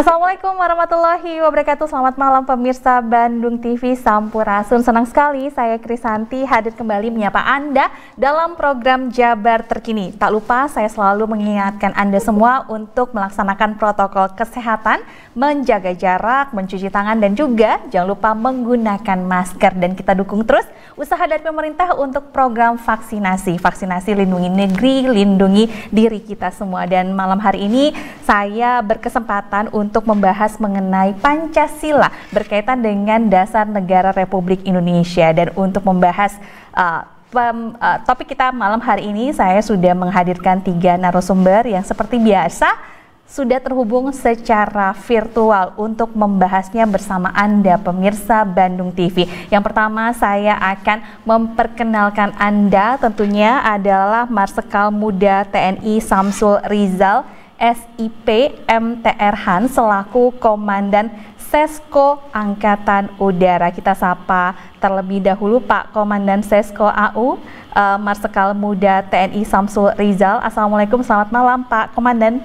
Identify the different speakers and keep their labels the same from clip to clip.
Speaker 1: Assalamualaikum warahmatullahi wabarakatuh. Selamat malam pemirsa Bandung TV Sampurasun. Senang sekali saya Krisanti hadir kembali menyapa Anda dalam program Jabar Terkini. Tak lupa saya selalu mengingatkan Anda semua untuk melaksanakan protokol kesehatan, menjaga jarak, mencuci tangan dan juga jangan lupa menggunakan masker dan kita dukung terus usaha dari pemerintah untuk program vaksinasi. Vaksinasi lindungi negeri, lindungi diri kita semua dan malam hari ini saya berkesempatan untuk membahas mengenai Pancasila berkaitan dengan dasar negara Republik Indonesia. Dan untuk membahas uh, pem, uh, topik kita malam hari ini saya sudah menghadirkan tiga narasumber yang seperti biasa sudah terhubung secara virtual untuk membahasnya bersama Anda pemirsa Bandung TV. Yang pertama saya akan memperkenalkan Anda. Tentunya adalah Marsikal Muda TNI Samsul Rizal SIP MTR Han selaku Komandan Sesko Angkatan Udara. Kita sapa terlebih dahulu Pak Komandan Sesko AU, uh, eh, Marsikal Muda TNI Samsul Rizal. Assalamualaikum, selamat malam Pak Komandan.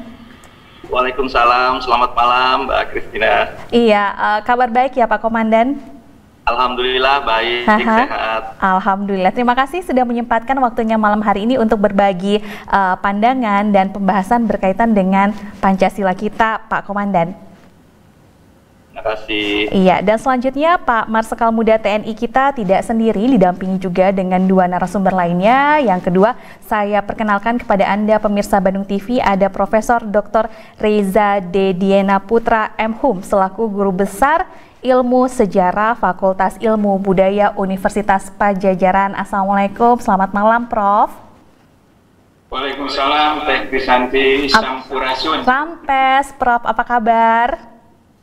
Speaker 2: Waalaikumsalam, selamat malam Mbak Kristina.
Speaker 1: Iya, uh, kabar baik ya Pak Komandan?
Speaker 2: Alhamdulillah baik, Aha. sehat.
Speaker 1: Alhamdulillah. Terima kasih sudah menyempatkan waktunya malam hari ini untuk berbagi uh, pandangan dan pembahasan berkaitan dengan Pancasila kita, Pak Komandan.
Speaker 2: Terima kasih.
Speaker 1: Iya, dan selanjutnya Pak Marsikal Muda TNI kita tidak sendiri, didampingi juga dengan dua narasumber lainnya. Yang kedua, saya perkenalkan kepada Anda pemirsa Bandung TV ada Profesor Dr. Reza Dediena Putra MHUM selaku guru besar Ilmu Sejarah Fakultas Ilmu Budaya Universitas Pajajaran. Assalamualaikum, selamat malam Prof.
Speaker 2: Waalaikumsalam, Teh Krisanti Sampurasun.
Speaker 1: Rampes, Prof, apa kabar?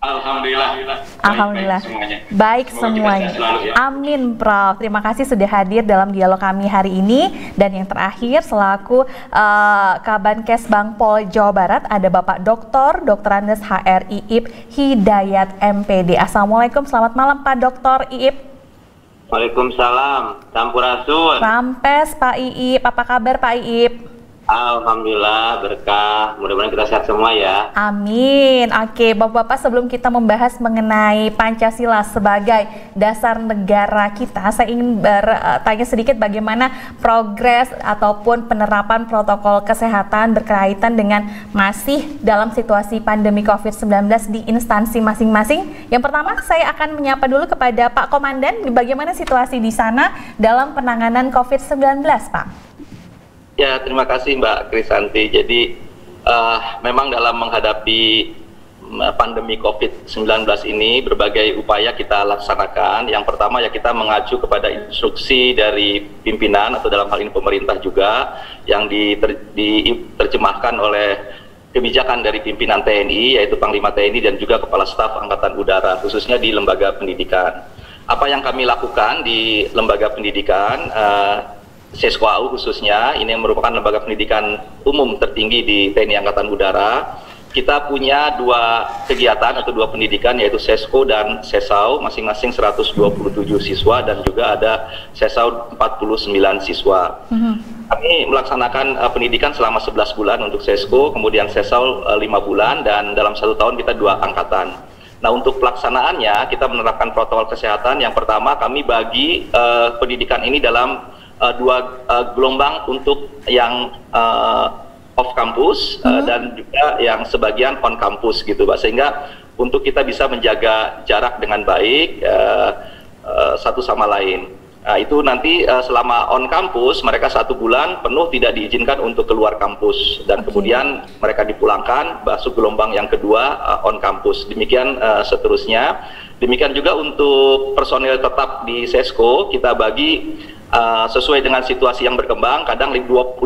Speaker 2: Alhamdulillah.
Speaker 1: Alhamdulillah. Baik, semuanya. Baik semuanya. Ya. Amin, Prof. Terima kasih sudah hadir dalam dialog kami hari ini. Dan yang terakhir selaku uh, Kabankes Bangpol Jawa Barat ada Bapak Dr. Dr. Andes HR IIP Hidayat MPD. Assalamualaikum, selamat malam Pak Dr. IIP.
Speaker 3: Waalaikumsalam, Sampurasun.
Speaker 1: Rampes Pak IIP, apa kabar Pak IIP?
Speaker 3: Alhamdulillah berkah. Mudah-mudahan kita sehat semua ya.
Speaker 1: Amin. Oke, Bapak-bapak sebelum kita membahas mengenai Pancasila sebagai dasar negara kita, saya ingin bertanya sedikit bagaimana progres ataupun penerapan protokol kesehatan berkaitan dengan masih dalam situasi pandemi Covid-19 di instansi masing-masing. Yang pertama, saya akan menyapa dulu kepada Pak Komandan bagaimana situasi di sana dalam penanganan Covid-19, Pak.
Speaker 2: Ya, terima kasih Mbak Krisanti. Jadi uh, memang dalam menghadapi mm, pandemi COVID-19 ini berbagai upaya kita laksanakan. Yang pertama ya kita mengacu kepada instruksi dari pimpinan atau dalam hal ini pemerintah juga yang diterjemahkan oleh kebijakan dari pimpinan TNI yaitu Panglima TNI dan juga Kepala Staf Angkatan Udara khususnya di lembaga pendidikan. Apa yang kami lakukan di lembaga pendidikan uh, SESWAU khususnya, ini merupakan lembaga pendidikan umum tertinggi di TNI Angkatan Udara. Kita punya dua kegiatan atau dua pendidikan yaitu SESKO dan SESAU, masing-masing 127 siswa dan juga ada SESAU 49 siswa. Mm -hmm. Kami melaksanakan uh, pendidikan selama 11 bulan untuk SESKO, kemudian SESAU uh, 5 bulan dan dalam satu tahun kita dua angkatan. Nah untuk pelaksanaannya kita menerapkan protokol kesehatan. Yang pertama kami bagi uh, pendidikan ini dalam uh, dua uh, gelombang untuk yang uh, off kampus uh, uh-huh. dan juga yang sebagian on kampus gitu Pak sehingga untuk kita bisa menjaga jarak dengan baik uh, uh, satu sama lain. Nah, itu nanti uh, selama on kampus mereka satu bulan penuh tidak diizinkan untuk keluar kampus dan okay. kemudian mereka dipulangkan masuk gelombang yang kedua uh, on kampus. Demikian uh, seterusnya. Demikian juga untuk personil tetap di Sesko kita bagi uh, sesuai dengan situasi yang berkembang kadang 25%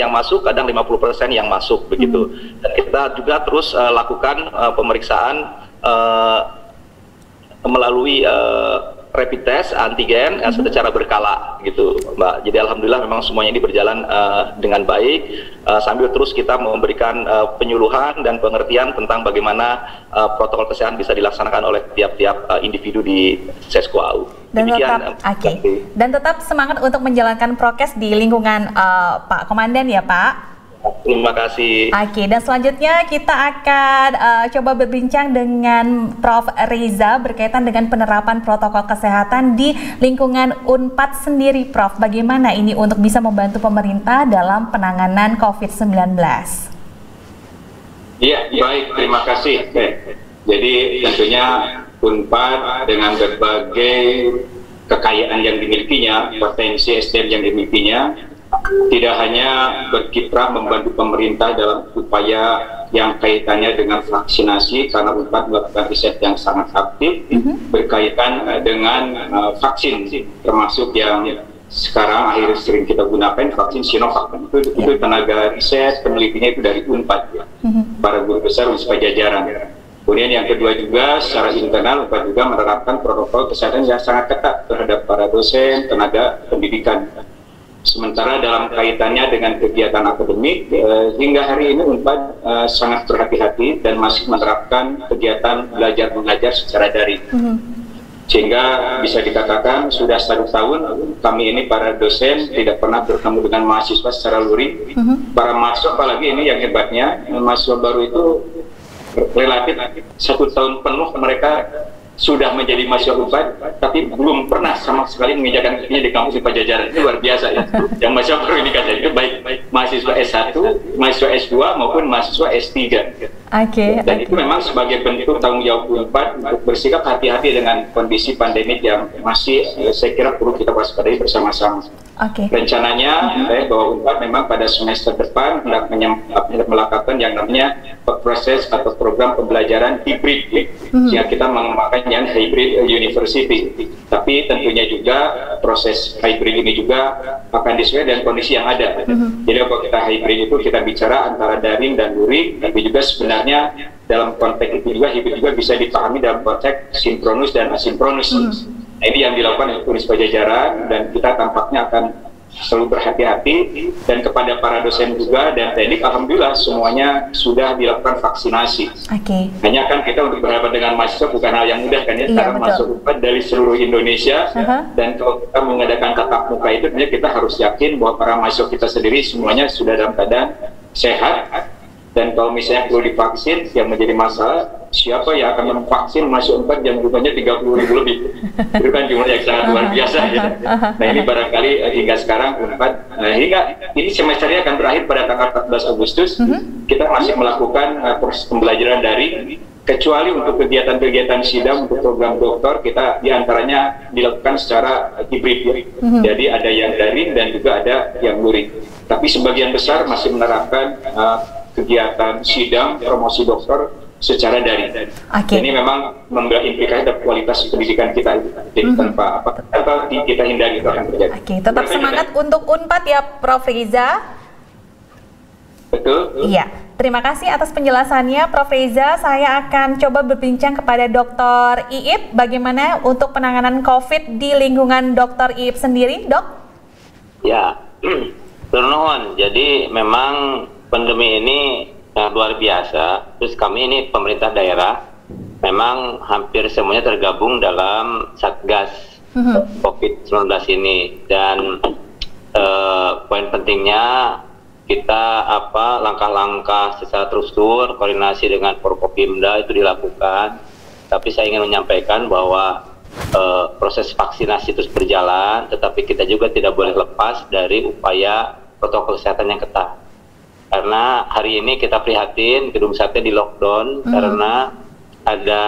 Speaker 2: yang masuk kadang 50% yang masuk begitu hmm. dan kita juga terus uh, lakukan uh, pemeriksaan uh, melalui uh, rapid test antigen mm -hmm. secara berkala gitu Mbak. Jadi alhamdulillah memang semuanya ini berjalan uh, dengan baik uh, sambil terus kita memberikan uh, penyuluhan dan pengertian tentang bagaimana uh, protokol kesehatan bisa dilaksanakan oleh tiap-tiap uh, individu di Sesko AU.
Speaker 1: Dan Demikian, tetap uh, okay. Dan tetap semangat untuk menjalankan prokes di lingkungan uh, Pak Komandan ya Pak.
Speaker 2: Terima kasih.
Speaker 1: Oke, dan selanjutnya kita akan uh, coba berbincang dengan Prof. Riza berkaitan dengan penerapan protokol kesehatan di lingkungan UNPAD sendiri, Prof. Bagaimana ini untuk bisa membantu pemerintah dalam penanganan COVID-19?
Speaker 4: Iya, baik. Terima kasih. Jadi tentunya UNPAD dengan berbagai kekayaan yang dimilikinya, potensi SDM yang dimilikinya, tidak hanya berkiprah membantu pemerintah dalam upaya yang kaitannya dengan vaksinasi karena UNPAD melakukan riset yang sangat aktif mm-hmm. berkaitan uh, dengan uh, vaksin termasuk yang sekarang akhirnya sering kita gunakan vaksin Sinovac itu, yeah. itu tenaga riset penelitinya itu dari UNPAD ya mm-hmm. para guru besar Unisba Jajaran kemudian yang kedua juga secara internal UNPAD juga menerapkan protokol kesehatan yang sangat ketat terhadap para dosen tenaga pendidikan Sementara dalam kaitannya dengan kegiatan akademik, eh, hingga hari ini UNPAD eh, sangat berhati-hati dan masih menerapkan kegiatan belajar mengajar secara daring. Mm -hmm. Sehingga bisa dikatakan sudah satu tahun kami ini para dosen tidak pernah bertemu dengan mahasiswa secara luring. Mm -hmm. Para mahasiswa apalagi ini yang hebatnya, mahasiswa baru itu relatif satu tahun penuh mereka sudah menjadi mahasiswa UPAD, tapi belum pernah sama sekali menginjakan kakinya di kampus di Pajajaran. Itu luar biasa ya. Yang mahasiswa baru ini kata itu baik, baik mahasiswa S1, mahasiswa S2 maupun mahasiswa S3. Oke.
Speaker 1: Okay,
Speaker 4: Dan
Speaker 1: okay.
Speaker 4: itu memang sebagai bentuk tanggung jawab UNPAD untuk bersikap hati-hati dengan kondisi pandemik yang masih eh, saya kira perlu kita waspadai bersama-sama.
Speaker 1: Okay.
Speaker 4: Rencananya eh, bahwa UNPAD memang pada semester depan hendak melakukan yang namanya proses atau program pembelajaran hibrid, ya. hmm. sehingga kita mengembangkan yang hybrid university. Tapi tentunya juga proses hybrid ini juga akan disesuaikan dengan kondisi yang ada. Hmm. Jadi kalau kita hybrid itu kita bicara antara daring dan luring, tapi juga sebenarnya dalam konteks itu juga hibrid juga bisa dipahami dalam konteks sinkronus dan asinkronus. Hmm Nah, ini yang dilakukan oleh turis Pajajaran dan kita tampaknya akan selalu berhati-hati dan kepada para dosen juga dan teknik alhamdulillah semuanya sudah dilakukan vaksinasi.
Speaker 1: Oke. Okay.
Speaker 4: Hanya kan kita untuk berhadapan dengan mahasiswa bukan hal yang mudah kan ya iya, karena masuk dari seluruh Indonesia uh -huh. dan kalau kita mengadakan tatap muka itu kita harus yakin bahwa para mahasiswa kita sendiri semuanya sudah dalam keadaan sehat dan kalau misalnya perlu divaksin yang menjadi masalah siapa yang akan memvaksin masuk empat jam jumlahnya 30 ribu lebih itu kan jumlah yang sangat luar biasa ya. nah ini barangkali eh, hingga sekarang empat nah, hingga ini semesternya akan berakhir pada tanggal 14 Agustus mhm. kita masih melakukan uh, proses pembelajaran dari kecuali untuk kegiatan-kegiatan sidang untuk program doktor kita di antaranya dilakukan secara hibrid ya. Mm-hmm. Jadi ada yang daring dan juga ada yang luring. Tapi sebagian besar masih menerapkan uh, kegiatan sidang promosi dokter secara daring. Okay. Ini memang membuat implikasi terhadap kualitas pendidikan kita itu. Jadi mm -hmm. tanpa apa tanpa kita hindari itu akan terjadi.
Speaker 1: Oke, okay. tetap semangat kita. untuk Unpad ya Prof Riza.
Speaker 4: Betul.
Speaker 1: Iya. Terima kasih atas penjelasannya Prof Riza. Saya akan coba berbincang kepada Dr. Iip bagaimana untuk penanganan COVID di lingkungan Dr. Iip sendiri, Dok?
Speaker 3: Ya. Turnuhun. Jadi memang pandemi ini sangat luar biasa. Terus kami ini pemerintah daerah memang hampir semuanya tergabung dalam satgas mm-hmm. COVID-19 ini dan uh, poin pentingnya kita apa langkah-langkah secara terstruktur koordinasi dengan Forkopimda itu dilakukan. Tapi saya ingin menyampaikan bahwa uh, proses vaksinasi terus berjalan, tetapi kita juga tidak boleh lepas dari upaya protokol kesehatan yang ketat karena hari ini kita prihatin gedung sate di lockdown hmm. karena ada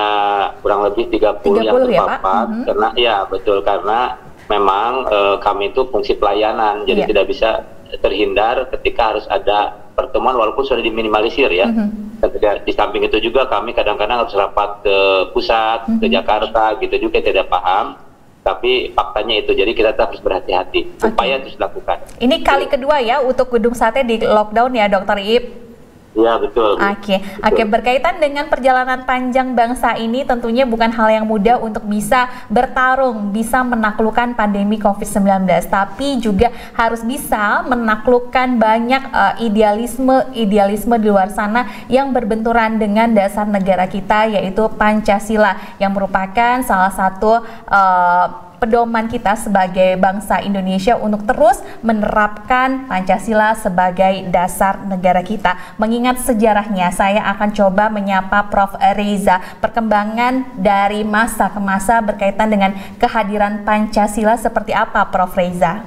Speaker 3: kurang lebih 30, 30 yang terpapar ya, hmm. karena ya betul karena memang uh, kami itu fungsi pelayanan jadi yeah. tidak bisa terhindar ketika harus ada pertemuan walaupun sudah diminimalisir ya. Mm -hmm. Di samping itu juga kami kadang-kadang harus rapat ke pusat, mm -hmm. ke Jakarta gitu juga tidak paham tapi faktanya itu. Jadi kita tetap harus berhati-hati. Okay. upaya terus dilakukan.
Speaker 1: Ini kali kedua ya untuk gedung sate di lockdown ya dokter Ip
Speaker 3: Ya betul.
Speaker 1: Oke, okay. oke okay. berkaitan dengan perjalanan panjang bangsa ini tentunya bukan hal yang mudah untuk bisa bertarung, bisa menaklukkan pandemi COVID-19, tapi juga harus bisa menaklukkan banyak uh, idealisme idealisme di luar sana yang berbenturan dengan dasar negara kita yaitu Pancasila yang merupakan salah satu uh, pedoman kita sebagai bangsa Indonesia untuk terus menerapkan Pancasila sebagai dasar negara kita. Mengingat sejarahnya, saya akan coba menyapa Prof. Reza perkembangan dari masa ke masa berkaitan dengan kehadiran Pancasila seperti apa, Prof. Reza?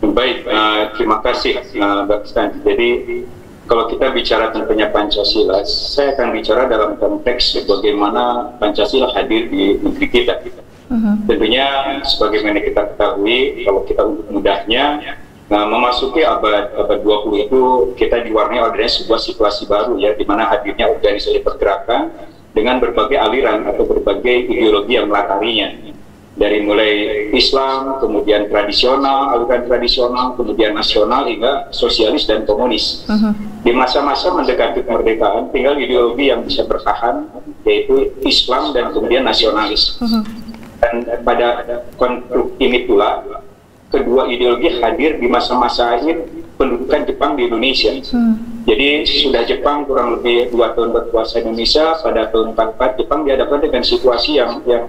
Speaker 4: Baik, uh, terima kasih uh, Mbak. Jadi kalau kita bicara tentang Pancasila, saya akan bicara dalam konteks bagaimana Pancasila hadir di negeri kita. Uh-huh. Tentunya, sebagaimana kita ketahui, kalau kita mudahnya, nah, memasuki abad abad 20 itu kita diwarnai oleh sebuah situasi baru ya, di mana hadirnya organisasi pergerakan dengan berbagai aliran atau berbagai ideologi yang melatarinya dari mulai Islam, kemudian tradisional, aliran tradisional, kemudian nasional hingga sosialis dan komunis. Uh. Di masa-masa mendekati kemerdekaan, tinggal ideologi yang bisa bertahan yaitu Islam dan kemudian nasionalis. Uh. Dan pada konflik ini pula kedua ideologi hadir di masa-masa akhir pendudukan Jepang di Indonesia. Uh-huh. Jadi sudah Jepang kurang lebih dua tahun berkuasa Indonesia pada tahun 44 Jepang dihadapkan dengan situasi yang yang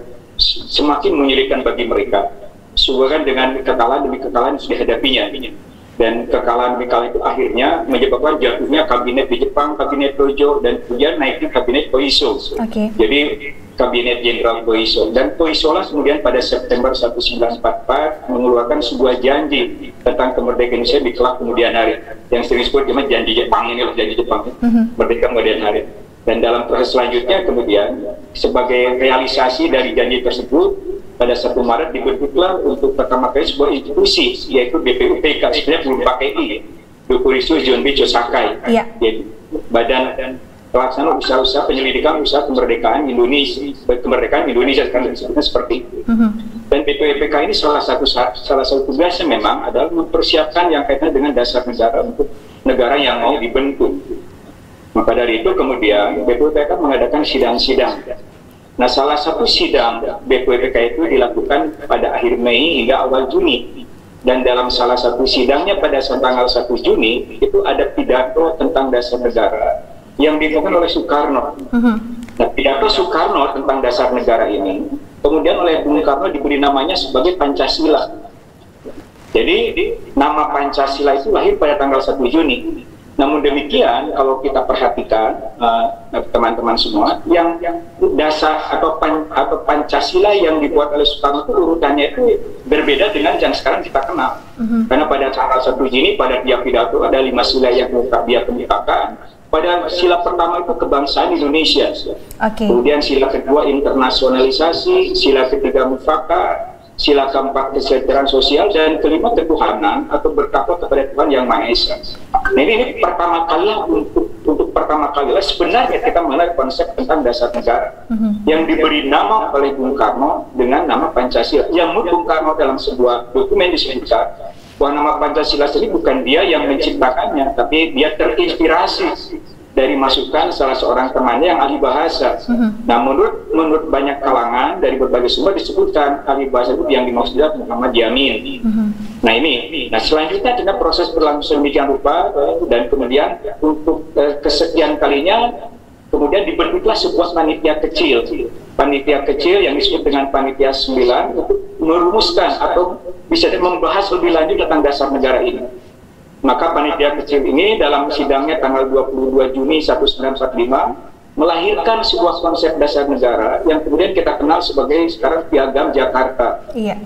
Speaker 4: semakin menyulitkan bagi mereka. Sebuah dengan kekalahan demi kekalahan sudah hadapinya. Dan kekalahan kekalahan itu akhirnya menyebabkan jatuhnya kabinet di Jepang, kabinet Tojo, dan kemudian naiknya kabinet Koiso. Okay. Jadi kabinet jenderal Koiso. Dan Koiso lah kemudian pada September 1944 mengeluarkan sebuah janji tentang kemerdekaan Indonesia di kelak kemudian hari. Yang sering disebut janji Jepang ini loh, janji Jepang. Uh -huh. Merdeka kemudian hari dan dalam proses selanjutnya kemudian sebagai realisasi dari janji tersebut pada 1 Maret dibentuklah untuk pertama kali sebuah institusi yaitu BPUPK sebenarnya belum pakai I Dokurisu Junbi Chosakai ya. yaitu Badan Pelaksana Usaha-Usaha Penyelidikan Usaha Kemerdekaan Indonesia Kemerdekaan Indonesia sekarang disebutnya seperti itu uh-huh. dan BPUPK ini salah satu salah satu tugasnya memang adalah mempersiapkan yang kaitan dengan dasar negara untuk negara yang mau dibentuk maka dari itu kemudian BPUPK mengadakan sidang-sidang. Nah salah satu sidang BPUPK itu dilakukan pada akhir Mei hingga awal Juni. Dan dalam salah satu sidangnya pada tanggal 1 Juni itu ada pidato tentang dasar negara yang dilakukan oleh Soekarno. Uh-huh. Nah pidato Soekarno tentang dasar negara ini kemudian oleh Bung Karno diberi namanya sebagai Pancasila. Jadi nama Pancasila itu lahir pada tanggal 1 Juni. Namun demikian, kalau kita perhatikan uh, teman-teman uh, semua, yang, yang dasar atau pan, atau Pancasila yang dibuat oleh Soekarno itu urutannya itu berbeda dengan yang sekarang kita kenal. Uh-huh. Karena pada tanggal 1 Juni pada dia pidato ada lima sila yang dia kemukakan. Pada sila pertama itu kebangsaan Indonesia. Okay. Kemudian sila kedua internasionalisasi, sila ketiga mufakat, sila keempat kesejahteraan sosial dan kelima ketuhanan atau bertakwa kepada Tuhan yang Maha Esa. Nah ini, ini pertama kali untuk untuk pertama kali sebenarnya kita mengenai konsep tentang dasar negara uh-huh. yang diberi nama oleh Bung Karno dengan nama Pancasila. Yang Bung Karno dalam sebuah dokumen disebutkan bahwa nama Pancasila ini bukan dia yang menciptakannya, tapi dia terinspirasi dari masukan salah seorang temannya yang ahli bahasa. Uh-huh. Nah, menurut menurut banyak kalangan dari berbagai sumber disebutkan ahli bahasa itu yang dimaksud adalah Muhammad Yamin. Uh-huh. Nah ini, nah selanjutnya dengan proses berlangsung demikian rupa eh, dan kemudian untuk uh, kesekian kalinya kemudian dibentuklah sebuah panitia kecil, panitia kecil yang disebut dengan panitia 9 untuk merumuskan atau bisa membahas lebih lanjut tentang dasar negara ini. Maka panitia kecil ini dalam sidangnya tanggal 22 Juni 1945 melahirkan sebuah konsep dasar negara yang kemudian kita kenal sebagai sekarang Piagam Jakarta. Iya.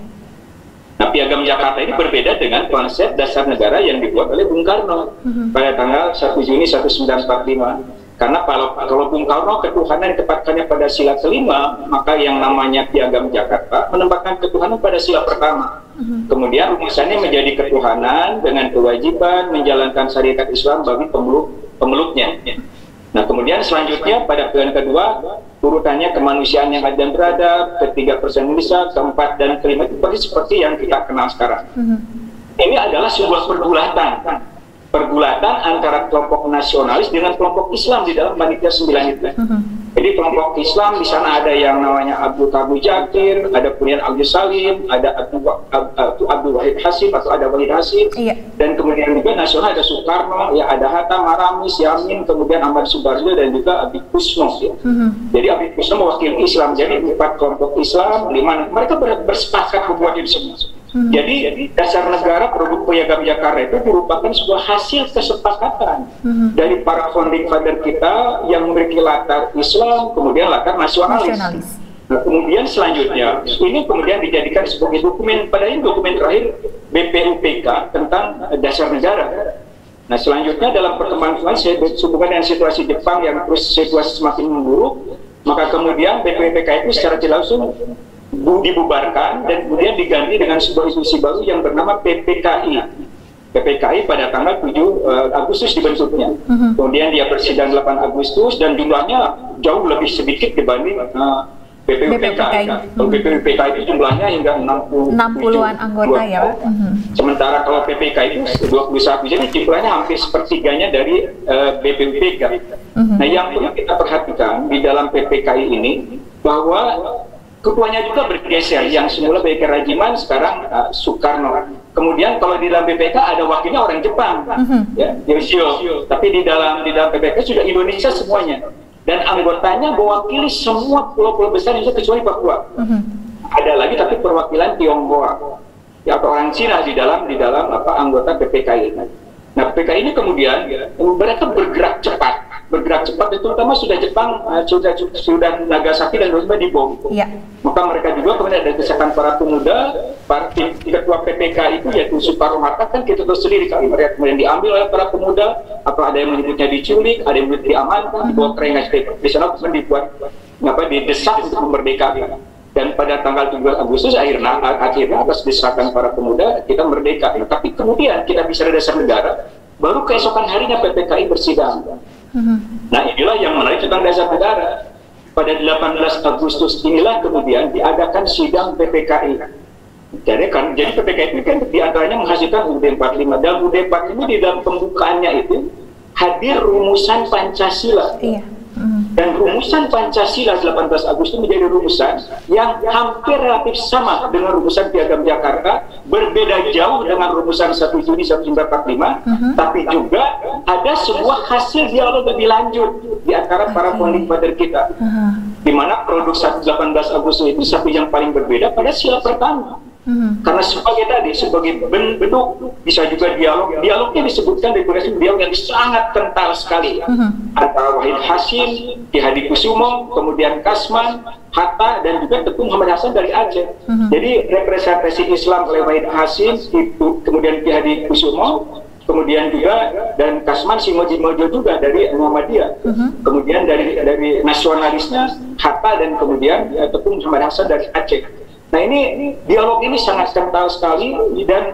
Speaker 4: Nah, Piagam Jakarta ini berbeda dengan konsep dasar negara yang dibuat oleh Bung Karno. -huh. pada tanggal 1 Juni 1945. Karena kalau, kalau Bung Karno ketuhanan ditempatkannya pada sila kelima, maka yang namanya Piagam Jakarta menempatkan ketuhanan pada sila pertama. Mhm. Kemudian rumusannya menjadi ketuhanan dengan kewajiban menjalankan syariat Islam bagi pemeluk pemeluknya. Nah kemudian selanjutnya pada pilihan kedua urutannya kemanusiaan yang adil dan beradab, ketiga persen Indonesia, keempat dan kelima itu seperti yang kita kenal sekarang. Mhm. Ini adalah sebuah pergulatan pergulatan antara kelompok nasionalis dengan kelompok Islam di dalam panitia sembilan itu. Jadi kelompok Islam di sana ada yang namanya Abdul Kabu Jakir, ada kemudian Abdul Salim, ada Abdul, Abdul, Abdul Wahid Hasim atau ada Wahid Hasim,
Speaker 1: iya.
Speaker 4: dan kemudian juga nasional ada Soekarno, ya ada Hatta, Maramis, Yamin, kemudian Ahmad Subarjo dan juga Abi Kusno. Ya.
Speaker 1: Mm-hmm.
Speaker 4: Jadi Abi Kusno mewakili Islam. Jadi empat kelompok Islam, lima mereka ber, bersepakat membuat ini semua. Hmm. Jadi dasar negara produk piagam Jakarta itu merupakan sebuah hasil kesepakatan hmm. dari para founding father kita yang memiliki latar Islam, kemudian latar nasionalis. nasionalis. Nah, kemudian selanjutnya ini kemudian dijadikan sebagai dokumen pada ini dokumen terakhir BPUPK tentang dasar negara. Nah selanjutnya dalam pertemuan selanjutnya hubungan dengan situasi Jepang yang terus situasi semakin memburuk, maka kemudian BPUPK itu secara langsung dibubarkan dan kemudian diganti dengan sebuah institusi baru yang bernama PPKI. PPKI pada tanggal 7 uh, eh, Agustus dibentuknya. Uh-huh. Kemudian dia bersidang 8 Agustus dan jumlahnya jauh lebih sedikit dibanding uh, BPUPK. Kalau BPUPK itu jumlahnya hingga 60
Speaker 1: 60-an anggota ya, Pak.
Speaker 4: Uh-huh. Sementara kalau PPK itu 21, jadi jumlahnya hampir sepertiganya dari uh, eh, BPUPK. Uh-huh. Nah, yang perlu kita perhatikan di dalam PPKI ini bahwa ketuanya juga bergeser. Yang semula sebagai kerajiman sekarang uh, Soekarno. Kemudian kalau di dalam BPK ada wakilnya orang Jepang. Uh-huh. ya Yoshio. Tapi di dalam di dalam BPK sudah Indonesia semuanya. Dan anggotanya mewakili semua pulau-pulau besar Indonesia kecuali Papua. Uh-huh. ada lagi tapi perwakilan Tionghoa. Ya atau orang Cina di dalam di dalam apa anggota BPK ini. Nah BPK ini kemudian mereka bergerak cepat bergerak cepat itu terutama sudah Jepang uh, sudah sudah Nagasaki dan Hiroshima dibom. Ya. Maka mereka juga kemudian ada desakan para pemuda, para ketua PPK itu yaitu Soekarno Hatta kan kita tahu sendiri kali mereka kemudian diambil oleh para pemuda atau ada yang menyebutnya diculik, ada yang menyebut diamankan, dibawa ke rengas di sana kemudian dibuat apa didesak untuk memerdekakan dan pada tanggal 17 Agustus akhirnya akhirnya atas desakan para pemuda kita merdeka. Tapi kemudian kita bicara dasar negara, baru keesokan harinya PPKI bersidang Nah inilah yang menarik tentang dasar negara. Pada 18 Agustus inilah kemudian diadakan sidang PPKI. Jadi kan, jadi PPKI itu kan di antaranya menghasilkan UUD 45 dan UUD 45 di dalam pembukaannya itu hadir rumusan Pancasila. Iya dan rumusan Pancasila 18 Agustus menjadi rumusan yang hampir relatif sama dengan rumusan Piagam Jakarta, berbeda jauh dengan rumusan 1 Juni 1945, uh -huh. tapi juga ada sebuah hasil dialog lebih lanjut di antara para founding father kita. Uh -huh. Di mana produk 18 Agustus itu satu yang paling berbeda pada sila pertama. Hmm. Karena sebagai tadi, sebagai bentuk bisa juga dialog. Dialognya disebutkan di durasi dialog yang sangat kental sekali. Hmm. Antara Wahid Hashim, Ki Hadi Kusumo, kemudian Kasman, Hatta, dan juga Teguh Muhammad Hasan dari Aceh. Hmm. Jadi representasi Islam oleh Wahid Hashim, itu kemudian Ki Hadi Kusumo, kemudian juga dan Kasman Simoji Mojo juga dari Muhammadiyah. Uh-huh. Kemudian dari dari nasionalisnya Hatta dan kemudian ya, Teguh Muhammad Hasan dari Aceh. Nah ini dialog ini sangat kental sekali dan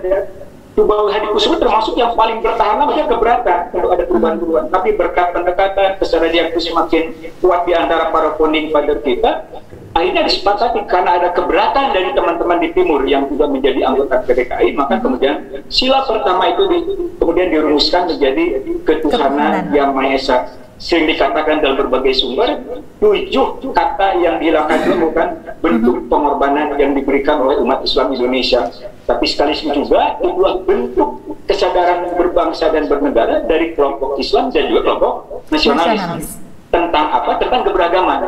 Speaker 4: Tubawi Hadi Kusuma termasuk yang paling bertahan lama dia keberatan kalau ada perubahan-perubahan. Tapi berkat pendekatan kesadaran yang semakin kuat di antara para founding father kita, akhirnya disepakati karena ada keberatan dari teman-teman di timur yang juga menjadi anggota PPKI, maka kemudian sila pertama itu di, kemudian dirumuskan menjadi ketuhanan. Yang Maha Esa sering dikatakan dalam berbagai sumber tujuh kata yang dihilangkan itu bukan bentuk pengorbanan yang diberikan oleh umat Islam Indonesia. Tapi sekaligus juga itulah bentuk kesadaran berbangsa dan bernegara dari kelompok Islam dan juga kelompok nasionalis. tentang apa? Tentang keberagaman.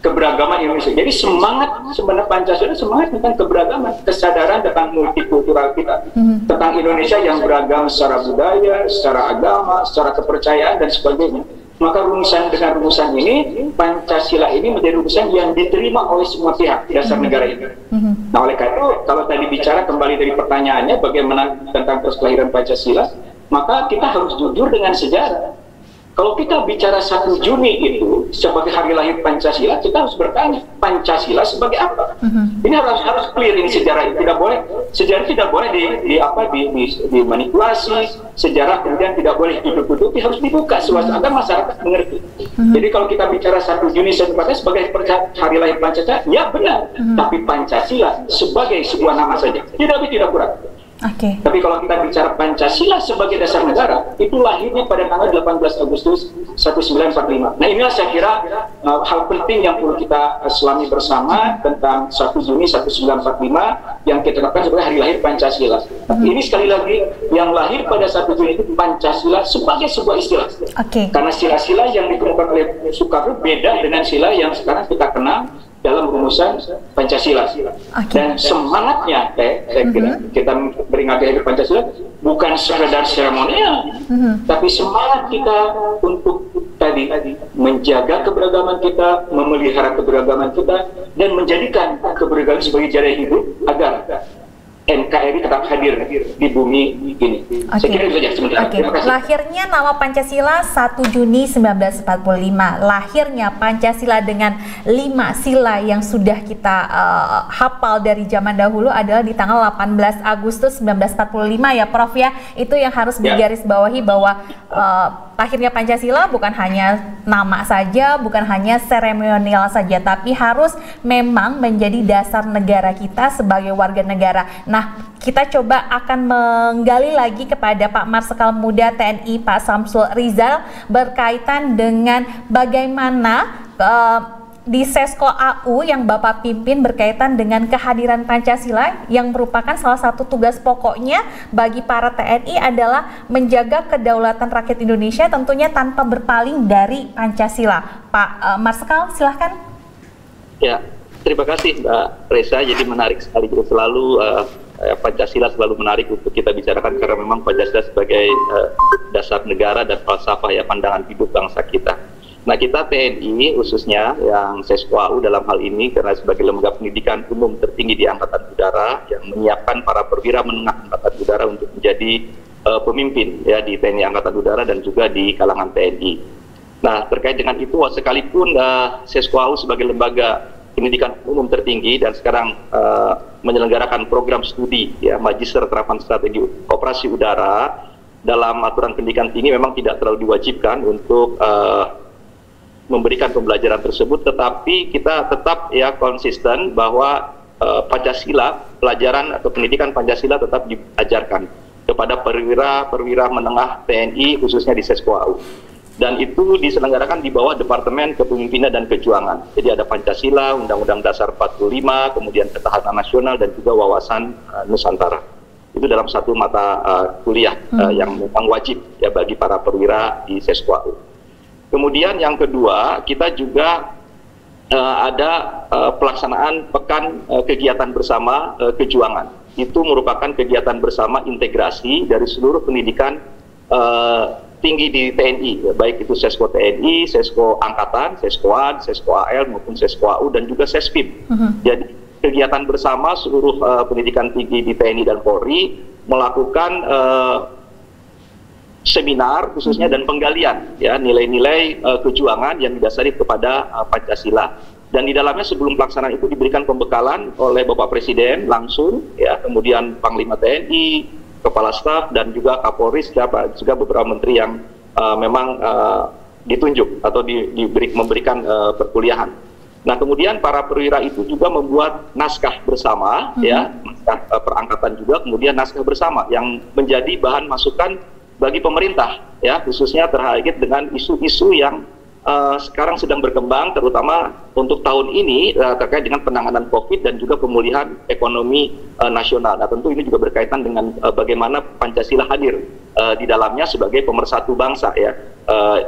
Speaker 4: Keberagaman Indonesia. Jadi semangat sebenarnya Pancasila semangat tentang keberagaman kesadaran tentang multikultural kita. Hmm. tentang Indonesia yang beragam secara budaya secara agama secara kepercayaan dan sebagainya maka rumusan dengan rumusan ini Pancasila ini menjadi rumusan yang diterima oleh semua pihak dasar negara ini. Mhm. Nah oleh karena itu kalau tadi bicara kembali dari pertanyaannya bagaimana tentang kelahiran Pancasila, maka kita harus jujur dengan sejarah. Kalau kita bicara satu Juni itu sebagai hari lahir Pancasila, kita harus bertanya Pancasila sebagai apa? Uh-huh. Ini harus harus clear ini sejarah tidak boleh sejarah tidak boleh di, di apa di, di, dimanipulasi sejarah kemudian tidak boleh ditutup-tutupi harus dibuka suasana agar masyarakat mengerti. Uh-huh. Jadi kalau kita bicara satu Juni sebagai hari lahir Pancasila, ya benar. Uh-huh. Tapi Pancasila sebagai sebuah nama saja tidak lebih tidak kurang.
Speaker 1: Okay.
Speaker 4: Tapi kalau kita bicara Pancasila sebagai dasar negara, itu lahirnya pada tanggal 18 Agustus 1945. Nah inilah saya kira uh, hal penting yang perlu kita uh, selami bersama tentang 1 Juni 1945 yang kita tetapkan sebagai hari lahir Pancasila. Tapi ini sekali lagi yang lahir pada 1 Juni itu Pancasila sebagai sebuah istilah.
Speaker 1: Okay.
Speaker 4: Karena sila-sila yang ditemukan oleh Soekarno beda dengan sila yang sekarang kita kenal dalam rumusan Pancasila. Okay. Dan semangatnya, eh, saya kira mm -hmm. kita beringati Hari Pancasila bukan sekedar seremonial, mm -hmm. tapi semangat kita untuk tadi menjaga keberagaman kita, memelihara keberagaman kita, dan menjadikan keberagaman sebagai jalan hidup agar NKRI tetap hadir di bumi ini.
Speaker 1: Okay. Saya kira itu saja sebentar. Okay. Terima kasih. Lahirnya nama Pancasila 1 Juni 1945. Lahirnya Pancasila dengan lima sila yang sudah kita uh, hafal dari zaman dahulu adalah di tanggal 18 Agustus 1945 ya Prof ya. Itu yang harus ya. digarisbawahi bahwa uh, lahirnya Pancasila bukan hanya nama saja, bukan hanya seremonial saja, tapi harus memang menjadi dasar negara kita sebagai warga negara. Nah, kita coba akan menggali lagi kepada Pak Marsikal Muda TNI Pak Samsul Rizal berkaitan dengan bagaimana uh, di Sesko AU yang Bapak pimpin berkaitan dengan kehadiran Pancasila yang merupakan salah satu tugas pokoknya bagi para TNI adalah menjaga kedaulatan rakyat Indonesia tentunya tanpa berpaling dari Pancasila. Pak uh, Marsikal silahkan.
Speaker 2: Ya, terima kasih Mbak Reza. Jadi menarik sekali jadi selalu uh, Eh, Pancasila selalu menarik untuk kita bicarakan karena memang Pancasila sebagai uh, dasar negara dan falsafah ya pandangan hidup bangsa kita. Nah kita TNI khususnya yang SESWAU dalam hal ini karena sebagai lembaga pendidikan umum tertinggi di Angkatan Udara yang menyiapkan para perwira menengah Angkatan Udara untuk menjadi uh, pemimpin ya di TNI Angkatan Udara dan juga di kalangan TNI. Nah terkait dengan itu sekalipun uh, sebagai lembaga pendidikan umum tertinggi dan sekarang uh, menyelenggarakan program studi ya Magister Terapan Strategi Operasi Udara dalam aturan pendidikan tinggi memang tidak terlalu diwajibkan untuk uh, memberikan pembelajaran tersebut tetapi kita tetap ya konsisten bahwa uh, Pancasila pelajaran atau pendidikan Pancasila tetap diajarkan kepada perwira-perwira menengah TNI khususnya di Seskoau dan itu diselenggarakan di bawah Departemen Kepemimpinan dan Kejuangan. Jadi ada Pancasila, Undang-Undang Dasar 45, kemudian Ketahanan Nasional dan juga Wawasan uh, Nusantara. Itu dalam satu mata uh, kuliah uh, yang memang wajib ya bagi para perwira di Seskwau. Kemudian yang kedua, kita juga uh, ada uh, pelaksanaan pekan uh, kegiatan bersama uh, kejuangan. Itu merupakan kegiatan bersama integrasi dari seluruh pendidikan uh, tinggi di TNI, ya, baik itu Sesko TNI, Sesko Angkatan, Seskoan, Sesko AL maupun Sesko AU dan juga Sespim. Uh mhm. -huh. Jadi kegiatan bersama seluruh uh, pendidikan tinggi di TNI dan Polri melakukan uh, seminar khususnya dan penggalian ya nilai-nilai uh, kejuangan yang didasari kepada uh, Pancasila. Dan di dalamnya sebelum pelaksanaan itu diberikan pembekalan oleh Bapak Presiden langsung ya, kemudian Panglima TNI, kepala staf dan juga Kapolri siapa juga beberapa menteri yang uh, memang uh, ditunjuk atau di, diberi memberikan uh, perkuliahan. Nah kemudian para perwira itu juga membuat naskah bersama mm -hmm. ya naskah uh, perangkatan juga kemudian naskah bersama yang menjadi bahan masukan bagi pemerintah ya khususnya terkait dengan isu-isu yang uh, sekarang sedang berkembang terutama untuk tahun ini uh, terkait dengan penanganan COVID dan juga pemulihan ekonomi uh, nasional. Nah tentu ini juga berkaitan dengan uh, bagaimana Pancasila hadir uh, di dalamnya sebagai pemersatu bangsa ya. Uh,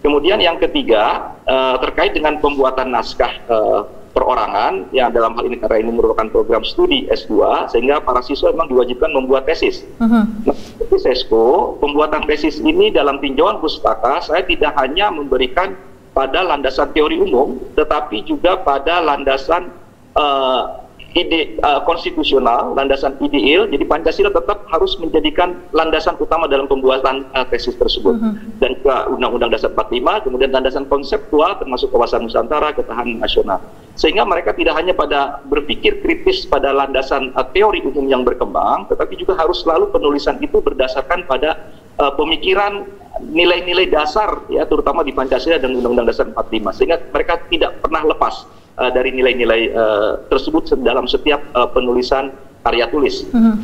Speaker 2: kemudian yang ketiga uh, terkait dengan pembuatan naskah uh, perorangan yang dalam hal ini karena ini merupakan program studi S2 sehingga para siswa memang diwajibkan membuat tesis. Uh-huh. Nah, Sesko, pembuatan tesis ini dalam tinjauan pustaka saya tidak hanya memberikan pada landasan teori umum tetapi juga pada landasan uh, ide uh, konstitusional, landasan ideal, jadi Pancasila tetap harus menjadikan landasan utama dalam pembuatan uh, tesis tersebut. Uh -huh. Dan juga Undang-Undang Dasar 45, kemudian landasan konseptual termasuk kawasan Nusantara, ketahanan nasional. Sehingga mereka tidak hanya pada berpikir kritis pada landasan uh, teori umum yang berkembang, tetapi juga harus selalu penulisan itu berdasarkan pada uh, pemikiran nilai-nilai dasar ya terutama di Pancasila dan Undang-Undang Dasar 45 sehingga mereka tidak pernah lepas uh, dari nilai-nilai uh, tersebut dalam setiap uh, penulisan karya tulis. Mm -hmm.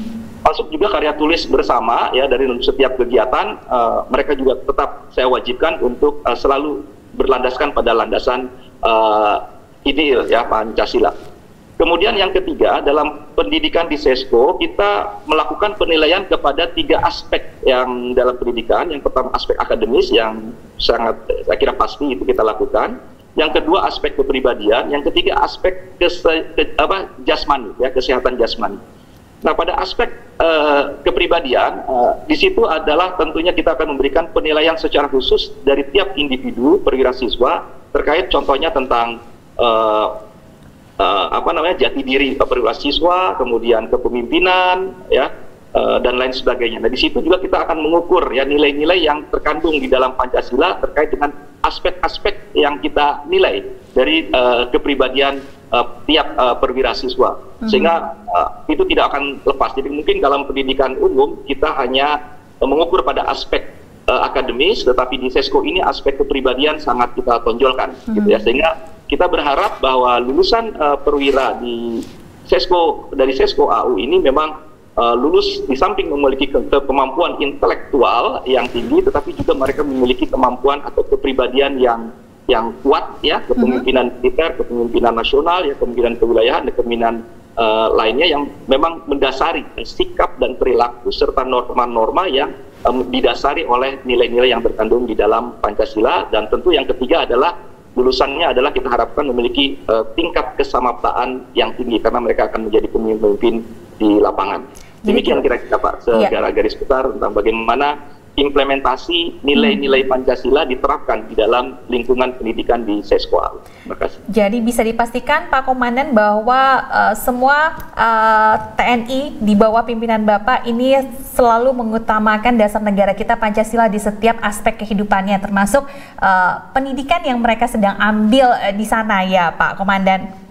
Speaker 2: masuk juga karya tulis bersama ya dari setiap kegiatan uh, mereka juga tetap saya wajibkan untuk uh, selalu berlandaskan pada landasan uh, ideal ya Pancasila. Kemudian yang ketiga dalam pendidikan di SESCO kita melakukan penilaian kepada tiga aspek yang dalam pendidikan. Yang pertama aspek akademis yang sangat saya kira pasti itu kita lakukan. Yang kedua aspek kepribadian, yang ketiga aspek kese, ke, apa jasmani ya kesehatan jasmani. Nah, pada aspek uh, kepribadian, uh, di situ adalah tentunya kita akan memberikan penilaian secara khusus dari tiap individu perwira siswa terkait contohnya tentang uh, uh, apa namanya jati diri perwira siswa, kemudian kepemimpinan, ya uh, dan lain sebagainya. Nah, di situ juga kita akan mengukur ya nilai-nilai yang terkandung di dalam Pancasila terkait dengan aspek-aspek yang kita nilai dari uh, kepribadian uh, tiap uh, perwira siswa hmm. sehingga uh, itu tidak akan lepas jadi mungkin dalam pendidikan umum kita hanya uh, mengukur pada aspek uh, akademis tetapi di Sesko ini aspek kepribadian sangat kita tonjolkan hmm. gitu ya sehingga kita berharap bahwa lulusan uh, perwira di Sesko dari Sesko AU ini memang uh, lulus di samping memiliki ke, ke kemampuan intelektual yang tinggi tetapi juga mereka memiliki kemampuan atau kepribadian yang yang kuat ya kepemimpinan mhm. militer, kepemimpinan nasional, ya kepemimpinan kewilayahan, dan kepemimpinan uh, lainnya yang memang mendasari sikap dan perilaku serta norma-norma yang um, didasari oleh nilai-nilai yang terkandung di dalam Pancasila dan tentu yang ketiga adalah lulusannya adalah kita harapkan memiliki uh, tingkat kesamaptaan yang tinggi karena mereka akan menjadi pemimpin di lapangan. Demikian kira-kira Pak iya. segala garis besar tentang bagaimana implementasi nilai-nilai. Pancasila diterapkan di dalam lingkungan pendidikan di Sesko
Speaker 1: Terima kasih. Jadi bisa dipastikan Pak Komandan bahwa uh, semua uh, eh, TNI di bawah pimpinan Bapak ini selalu mengutamakan dasar negara kita Pancasila di setiap aspek kehidupannya termasuk uh, pendidikan yang mereka sedang ambil uh, di sana ya Pak Komandan.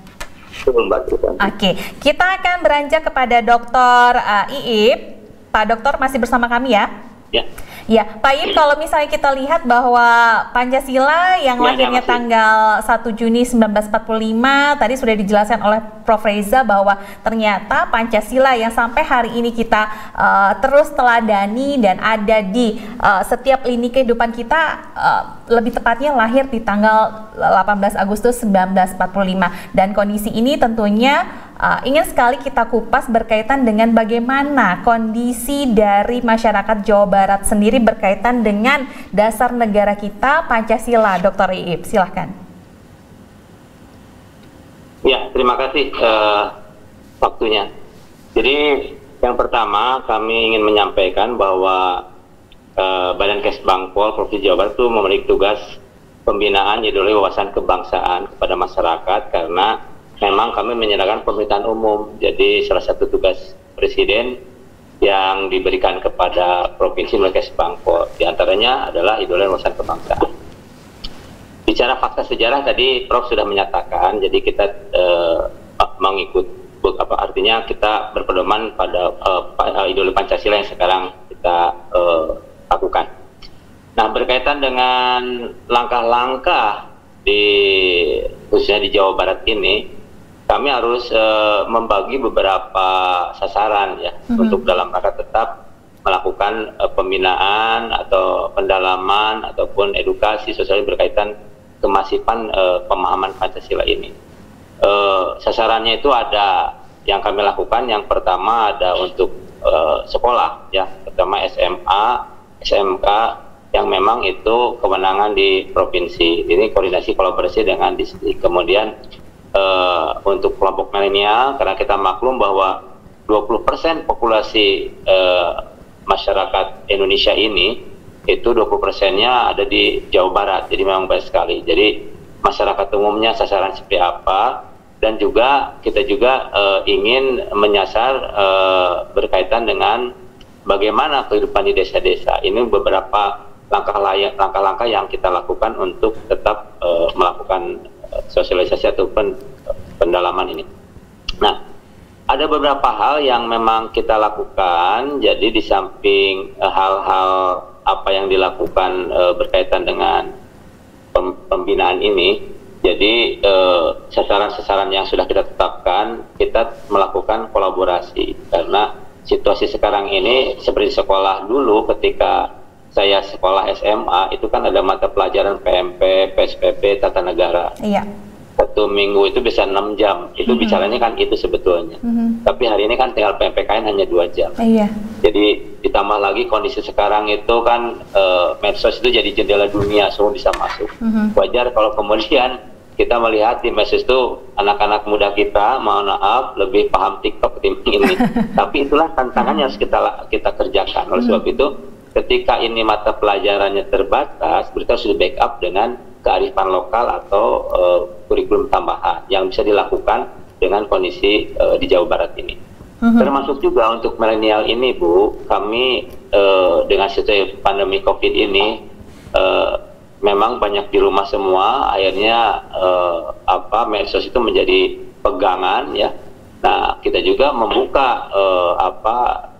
Speaker 1: Oke, okay. kita akan beranjak kepada Dr. Uh, Iip. Pak Dokter masih bersama kami ya? Ya. Ya, Pak Im, kalau misalnya kita lihat bahwa Pancasila yang ya, lahirnya ya, tanggal 1 Juni 1945 tadi sudah dijelaskan oleh Prof. Reza bahwa ternyata Pancasila yang sampai hari ini kita uh, terus teladani dan ada di uh, setiap lini kehidupan kita uh, lebih tepatnya lahir di tanggal 18 Agustus 1945 dan kondisi ini tentunya uh, ingin sekali kita kupas berkaitan dengan bagaimana kondisi dari masyarakat Jawa Barat sendiri berkaitan dengan dasar negara kita Pancasila, Dr. Iip. Silahkan.
Speaker 3: Ya, terima kasih uh, waktunya. Jadi yang pertama kami ingin menyampaikan bahwa uh, Badan Kesbangpol Provinsi Jawa Barat itu memiliki tugas pembinaan ideologi wawasan kebangsaan kepada masyarakat karena memang kami menyerahkan pemerintahan umum. Jadi salah satu tugas presiden yang diberikan kepada provinsi mereka Bangko di antaranya adalah idola wawasan kebangsaan. Bicara fakta sejarah tadi Prof sudah menyatakan, jadi kita eh, mengikut apa artinya kita berpedoman pada uh, idola Pancasila yang sekarang kita uh, lakukan. Nah berkaitan dengan langkah-langkah di khususnya di Jawa Barat ini, kami harus uh, membagi beberapa sasaran ya mm -hmm. untuk dalam rangka tetap melakukan uh, pembinaan atau pendalaman ataupun edukasi sosial berkaitan kemasifan uh, pemahaman Pancasila ini. Uh, sasarannya itu ada yang kami lakukan yang pertama ada untuk uh, sekolah ya, pertama SMA, SMK yang memang itu kewenangan di provinsi. Ini koordinasi kolaborasi dengan distrik. Kemudian uh, untuk kelompok milenial karena kita maklum bahwa 20% populasi uh, masyarakat Indonesia ini itu 20 persennya ada di Jawa Barat. Jadi memang baik sekali. Jadi masyarakat umumnya sasaran seperti apa dan juga kita juga uh, ingin menyasar uh, berkaitan dengan bagaimana kehidupan di desa-desa. Ini beberapa langkah-langkah yang kita lakukan untuk tetap uh, melakukan sosialisasi ataupun pendalaman ini. Nah, ada beberapa hal yang memang kita lakukan. Jadi di samping eh, hal-hal apa yang dilakukan uh, berkaitan dengan pem pembinaan ini, jadi sasaran-sasaran uh, yang sudah kita tetapkan, kita melakukan kolaborasi karena situasi sekarang ini seperti sekolah dulu ketika saya sekolah SMA itu kan ada mata pelajaran PMP, PSPP, tata negara.
Speaker 1: Iya.
Speaker 3: Satu minggu itu bisa enam jam. Itu mm -hmm. bicaranya kan itu sebetulnya. Mm -hmm. Tapi hari ini kan tinggal PMPKN hanya dua jam.
Speaker 1: Iya.
Speaker 3: Jadi ditambah lagi kondisi sekarang itu kan uh, medsos itu jadi jendela dunia, semua bisa masuk. Mm -hmm. Wajar kalau kemudian kita melihat di medsos itu anak-anak muda kita, mohon maaf, lebih paham TikTok ketimbang ini. Tapi itulah tantangan yang harus kita kita kerjakan. Oleh sebab itu ketika ini mata pelajarannya terbatas, kita sudah backup dengan kearifan lokal atau uh, kurikulum tambahan yang bisa dilakukan dengan kondisi uh, di Jawa Barat ini. Uh-huh. Termasuk juga untuk milenial ini, Bu, kami uh, dengan situasi pandemi COVID ini uh, memang banyak di rumah semua, akhirnya uh, apa medsos itu menjadi pegangan ya. Nah, kita juga membuka uh, apa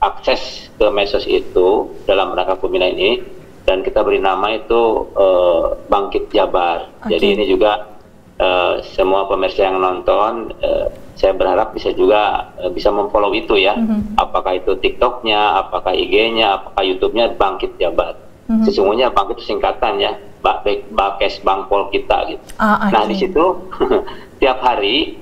Speaker 3: akses ke medsos itu dalam rangka pembinaan ini dan kita beri nama itu uh, Bangkit Jabar. Okay. Jadi ini juga uh, semua pemirsa yang nonton uh, saya berharap bisa juga uh, bisa memfollow itu ya. Mm -hmm. Apakah itu TikToknya, apakah IG-nya, apakah YouTube-nya Bangkit Jabar. Mm -hmm. Sesungguhnya Bangkit itu singkatan ya, Bakes Bangpol kita gitu. Oh, okay. Nah di situ tiap hari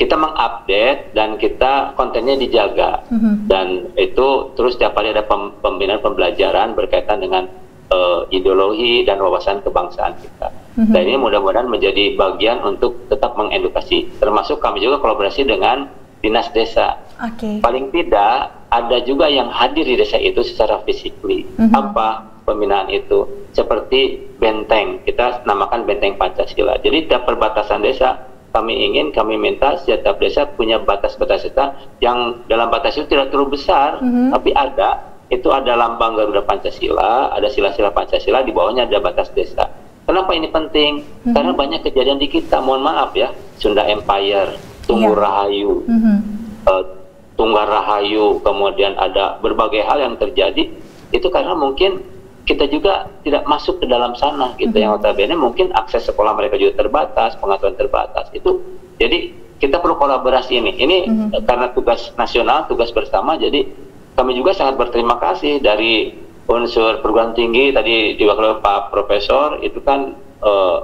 Speaker 3: kita mengupdate dan kita kontennya dijaga mm-hmm. dan itu terus setiap hari ada pembinaan pembelajaran berkaitan dengan uh, ideologi dan wawasan kebangsaan kita mm-hmm. dan ini mudah-mudahan menjadi bagian untuk tetap mengedukasi termasuk kami juga kolaborasi dengan dinas desa okay. paling tidak ada juga yang hadir di desa itu secara fisikly mm-hmm. apa pembinaan itu seperti benteng kita namakan benteng Pancasila jadi tiap perbatasan desa kami ingin, kami minta setiap desa punya batas-batas desa yang dalam batas itu tidak terlalu besar, mm-hmm. tapi ada. Itu ada lambang Garuda Pancasila, ada sila-sila Pancasila, di bawahnya ada batas desa. Kenapa ini penting? Mm-hmm. Karena banyak kejadian di kita, mohon maaf ya, Sunda Empire, Tunggu yeah. Rahayu, mm-hmm. uh, Tunggal Rahayu, kemudian ada berbagai hal yang terjadi, itu karena mungkin kita juga tidak masuk ke dalam sana gitu. Mm -hmm. yang notabene mungkin akses sekolah mereka juga terbatas pengaturan terbatas. Itu jadi kita perlu kolaborasi ini. Ini mm -hmm. karena tugas nasional tugas bersama jadi kami juga sangat berterima kasih dari unsur perguruan tinggi tadi diwakili Pak Profesor itu kan uh,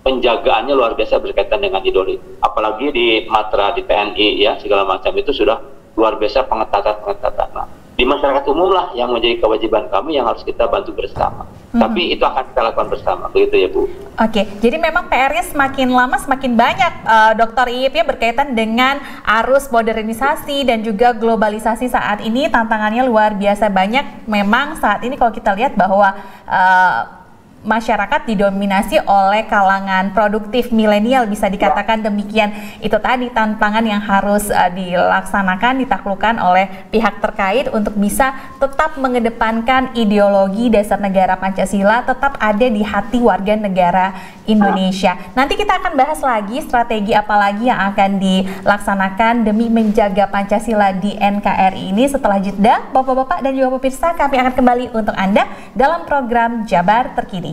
Speaker 3: penjagaannya luar biasa berkaitan dengan ideologi apalagi di Matra di TNI ya segala macam itu sudah luar biasa pengetatan pengetatan nah, di masyarakat umum lah yang menjadi kewajiban kami yang harus kita bantu bersama. Hmm. Tapi itu akan kita lakukan bersama, begitu ya Bu.
Speaker 1: Oke, jadi memang PR-nya semakin lama semakin banyak, uh, Dokter Iip ya berkaitan dengan arus modernisasi dan juga globalisasi saat ini tantangannya luar biasa banyak. Memang saat ini kalau kita lihat bahwa uh, masyarakat didominasi oleh kalangan produktif milenial bisa dikatakan demikian itu tadi tantangan yang harus uh, dilaksanakan ditaklukkan oleh pihak terkait untuk bisa tetap mengedepankan ideologi dasar negara Pancasila tetap ada di hati warga negara Indonesia. Nanti kita akan bahas lagi strategi apa lagi yang akan dilaksanakan demi menjaga Pancasila di NKRI ini setelah jeda. Bapak-bapak dan juga pemirsa kami akan kembali untuk Anda dalam program Jabar Terkini.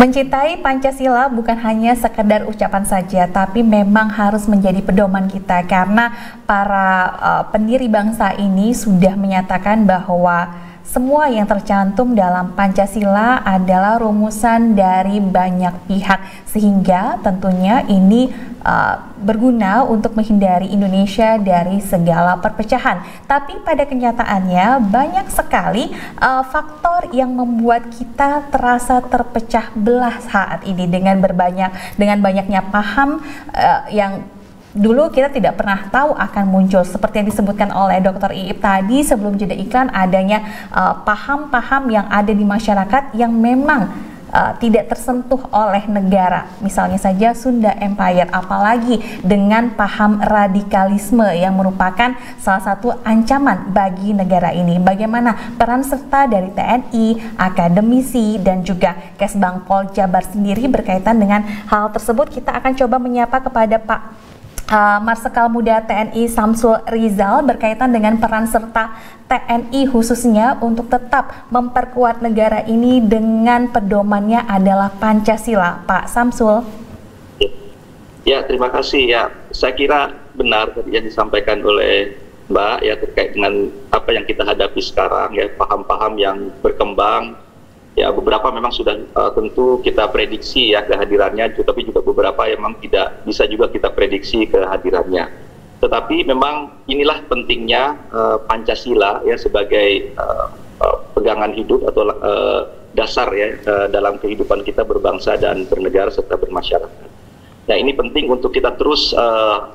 Speaker 1: Mencintai Pancasila bukan hanya sekedar ucapan saja, tapi memang harus menjadi pedoman kita karena para uh, pendiri bangsa ini sudah menyatakan bahwa semua yang tercantum dalam Pancasila adalah rumusan dari banyak pihak, sehingga tentunya ini uh, berguna untuk menghindari Indonesia dari segala perpecahan. Tapi pada kenyataannya banyak sekali uh, faktor yang membuat kita terasa terpecah belah saat ini dengan berbanyak dengan banyaknya paham uh, yang dulu kita tidak pernah tahu akan muncul seperti yang disebutkan oleh Dr. Iip tadi sebelum jeda iklan adanya paham-paham uh, yang ada di masyarakat yang memang uh, tidak tersentuh oleh negara misalnya saja Sunda Empire apalagi dengan paham radikalisme yang merupakan salah satu ancaman bagi negara ini bagaimana peran serta dari TNI, akademisi dan juga Kesbang Pol Jabar sendiri berkaitan dengan hal tersebut kita akan coba menyapa kepada Pak uh, Marsikal Muda TNI Samsul Rizal berkaitan dengan peran serta TNI khususnya untuk tetap memperkuat negara ini dengan pedomannya adalah Pancasila. Pak Samsul.
Speaker 2: Ya, terima kasih ya. Saya kira benar yang disampaikan oleh Mbak ya terkait dengan apa yang kita hadapi sekarang ya paham-paham yang berkembang ya beberapa memang sudah uh, tentu kita prediksi ya kehadirannya tapi juga beberapa yang memang tidak bisa juga kita prediksi kehadirannya tetapi memang inilah pentingnya uh, Pancasila ya sebagai uh, pegangan hidup atau uh, dasar ya uh, dalam kehidupan kita berbangsa dan bernegara serta bermasyarakat. Nah ini penting untuk kita terus uh,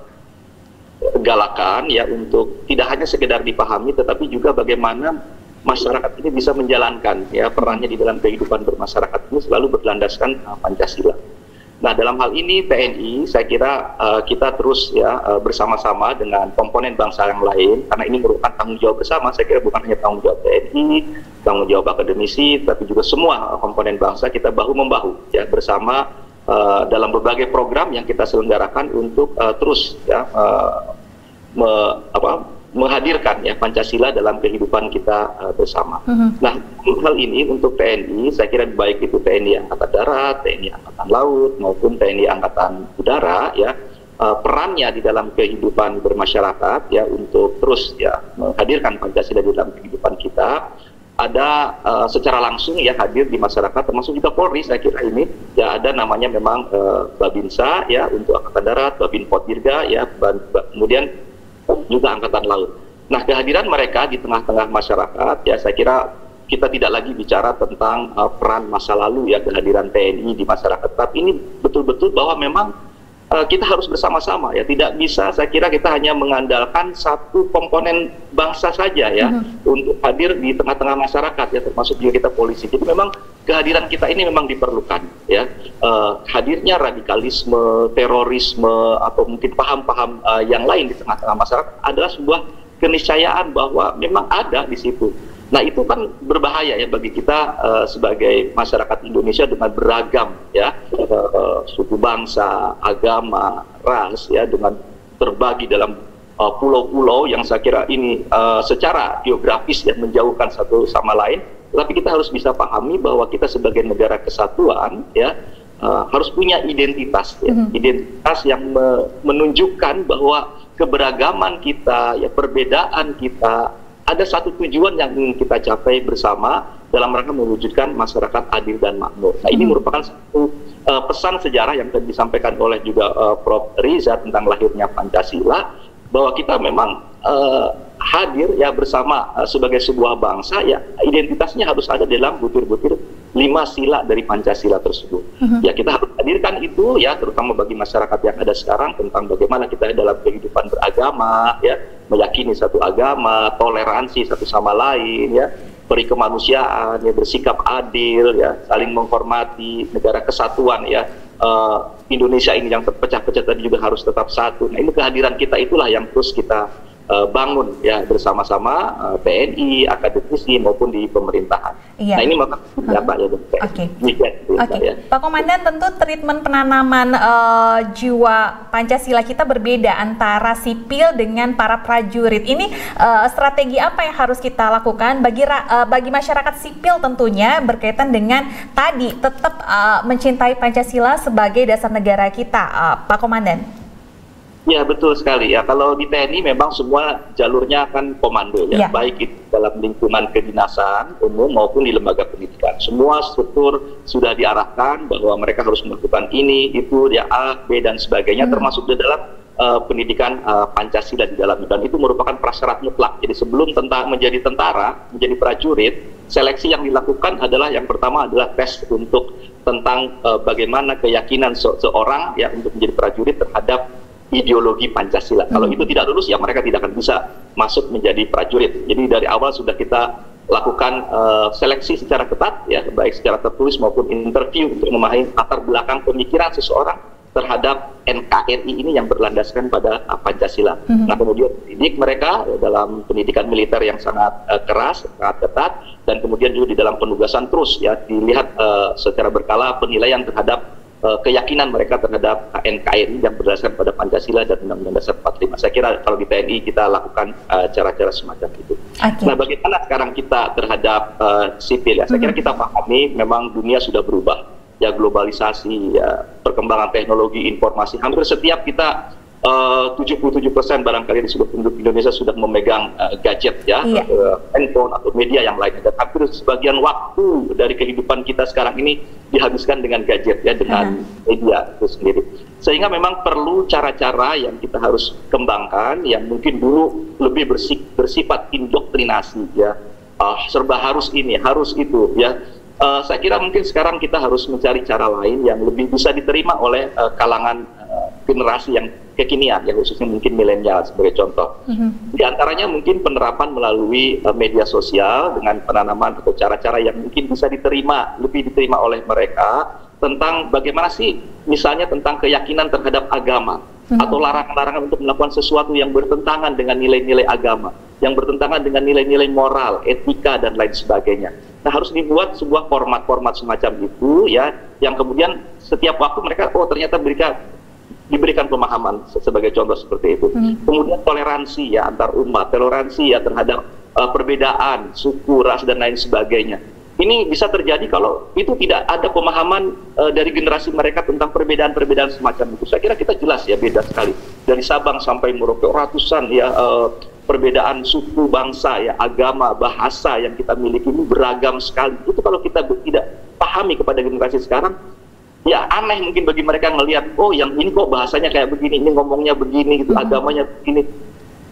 Speaker 2: galakan ya untuk tidak hanya sekedar dipahami tetapi juga bagaimana masyarakat ini bisa menjalankan ya perannya di dalam kehidupan bermasyarakat ini selalu berlandaskan uh, Pancasila. Nah dalam hal ini TNI saya kira uh, kita terus ya uh, bersama-sama dengan komponen bangsa yang lain karena ini merupakan tanggung jawab bersama. Saya kira bukan hanya tanggung jawab TNI, tanggung jawab akademisi, tapi juga semua komponen bangsa kita bahu membahu ya bersama uh, dalam berbagai program yang kita selenggarakan untuk uh, terus ya uh, me, apa menghadirkan ya Pancasila dalam kehidupan kita uh, bersama. Uh-huh. Nah, hal ini untuk TNI, saya kira baik itu TNI Angkatan Darat, TNI Angkatan Laut maupun TNI Angkatan Udara ya uh, perannya di dalam kehidupan bermasyarakat ya untuk terus ya menghadirkan Pancasila di dalam kehidupan kita ada uh, secara langsung ya hadir di masyarakat termasuk juga Polri saya kira ini ya ada namanya memang uh, Babinsa ya untuk Angkatan Darat, Babin Dirga ya kemudian juga angkatan laut. Nah, kehadiran mereka di tengah-tengah masyarakat ya saya kira kita tidak lagi bicara tentang uh, peran masa lalu ya kehadiran TNI di masyarakat, tapi ini betul-betul bahwa memang uh, kita harus bersama-sama ya tidak bisa saya kira kita hanya mengandalkan satu komponen bangsa saja ya uh -huh. untuk hadir di tengah-tengah masyarakat ya termasuk juga kita polisi. Jadi memang kehadiran kita ini memang diperlukan ya uh, hadirnya radikalisme, terorisme atau mungkin paham-paham uh, yang lain di tengah-tengah masyarakat adalah sebuah keniscayaan bahwa memang ada di situ. Nah itu kan berbahaya ya bagi kita uh, sebagai masyarakat Indonesia dengan beragam ya uh, suku bangsa, agama, ras ya dengan terbagi dalam pulau-pulau uh, yang saya kira ini uh, secara geografis ya menjauhkan satu sama lain tapi kita harus bisa pahami bahwa kita sebagai negara kesatuan ya uh, harus punya identitas ya. Mm-hmm. Identitas yang me menunjukkan bahwa keberagaman kita ya perbedaan kita ada satu tujuan yang ingin kita capai bersama dalam rangka mewujudkan masyarakat adil dan makmur. Nah, ini mm-hmm. merupakan satu uh, pesan sejarah yang tadi disampaikan oleh juga uh, Prof. Riza tentang lahirnya Pancasila bahwa kita memang uh, hadir ya bersama uh, sebagai sebuah bangsa ya identitasnya harus ada dalam butir-butir lima sila dari Pancasila tersebut. Uh-huh. Ya kita harus hadirkan itu ya terutama bagi masyarakat yang ada sekarang tentang bagaimana kita dalam kehidupan beragama ya meyakini satu agama, toleransi satu sama lain ya beri kemanusiaan ya bersikap adil ya saling menghormati negara kesatuan ya uh, Indonesia ini yang terpecah-pecah tadi juga harus tetap satu. Nah ini kehadiran kita itulah yang terus kita uh, bangun ya bersama-sama uh, eh, TNI, akademisi maupun di pemerintahan. Iya. Nah ini maka ya Pak ya. Oke.
Speaker 1: Okay. Okay. Ya. Pak Komandan tentu treatment penanaman uh, jiwa Pancasila kita berbeda antara sipil dengan para prajurit. Ini uh, strategi apa yang harus kita lakukan bagi uh, bagi masyarakat sipil tentunya berkaitan dengan tadi tetap uh, mencintai Pancasila sebagai dasar negara kita, uh, Pak Komandan.
Speaker 2: Ya betul sekali ya. Kalau di TNI memang semua jalurnya akan komando ya, ya. baik itu dalam lingkungan kedinasan umum maupun di lembaga pendidikan. Semua struktur sudah diarahkan bahwa mereka harus melakukan ini, itu, ya A, B dan sebagainya, hmm. termasuk di dalam uh, pendidikan uh, Pancasila di dalam dan itu merupakan prasyarat mutlak. Jadi sebelum tentang menjadi tentara, menjadi prajurit, seleksi yang dilakukan adalah yang pertama adalah tes untuk tentang uh, bagaimana keyakinan se seorang ya untuk menjadi prajurit terhadap ideologi Pancasila. Hmm. Kalau itu tidak lulus ya mereka tidak akan bisa masuk menjadi prajurit. Jadi dari awal sudah kita lakukan uh, seleksi secara ketat ya baik secara tertulis maupun interview untuk memahami latar belakang pemikiran seseorang terhadap NKRI ini yang berlandaskan pada uh, Pancasila. Mm-hmm. Nah kemudian didik mereka ya, dalam pendidikan militer yang sangat uh, keras, sangat ketat, dan kemudian juga di dalam penugasan terus ya dilihat uh, secara berkala penilaian terhadap uh, keyakinan mereka terhadap NKRI yang berdasarkan pada Pancasila dan Undang-Undang Dasar 45. Saya kira kalau di TNI kita lakukan uh, cara-cara uh, semacam itu. Okay. Nah, bagaimana sekarang kita terhadap uh, sipil ya? Saya kira mhm. kita pahami memang dunia sudah berubah ya globalisasi ya perkembangan teknologi informasi hampir setiap kita Eh, uh, 77% barangkali di seluruh penduduk Indonesia sudah memegang uh, gadget ya, iya. uh, handphone atau media yang lain. Dan hampir sebagian waktu dari kehidupan kita sekarang ini dihabiskan dengan gadget ya, dengan uh-huh. media itu sendiri. Sehingga memang perlu cara-cara yang kita harus kembangkan yang mungkin dulu lebih bersif, bersifat indoktrinasi ya, uh, serba harus ini, harus itu ya. Uh, saya kira mungkin sekarang kita harus mencari cara lain yang lebih bisa diterima oleh uh, kalangan uh, generasi yang kekinian, yang khususnya mungkin milenial sebagai contoh. Mm-hmm. Di antaranya mungkin penerapan melalui uh, media sosial dengan penanaman atau cara-cara yang mungkin bisa diterima, lebih diterima oleh mereka tentang bagaimana sih misalnya tentang keyakinan terhadap agama mm-hmm. atau larangan-larangan untuk melakukan sesuatu yang bertentangan dengan nilai-nilai agama, yang bertentangan dengan nilai-nilai moral, etika dan lain sebagainya. Nah, harus dibuat sebuah format-format semacam itu ya yang kemudian setiap waktu mereka oh ternyata mereka diberikan pemahaman sebagai contoh seperti itu. Hmm. Kemudian toleransi ya antar umat, toleransi ya terhadap uh, perbedaan suku, ras dan lain sebagainya. Ini bisa terjadi kalau itu tidak ada pemahaman uh, dari generasi mereka tentang perbedaan-perbedaan semacam itu. Saya kira kita jelas ya beda sekali. Dari Sabang sampai Merauke ratusan ya uh, perbedaan suku, bangsa, ya agama, bahasa yang kita miliki ini beragam sekali. Itu kalau kita tidak pahami kepada generasi sekarang, ya aneh mungkin bagi mereka ngelihat oh yang ini kok bahasanya kayak begini ini ngomongnya begini gitu hmm. agamanya begini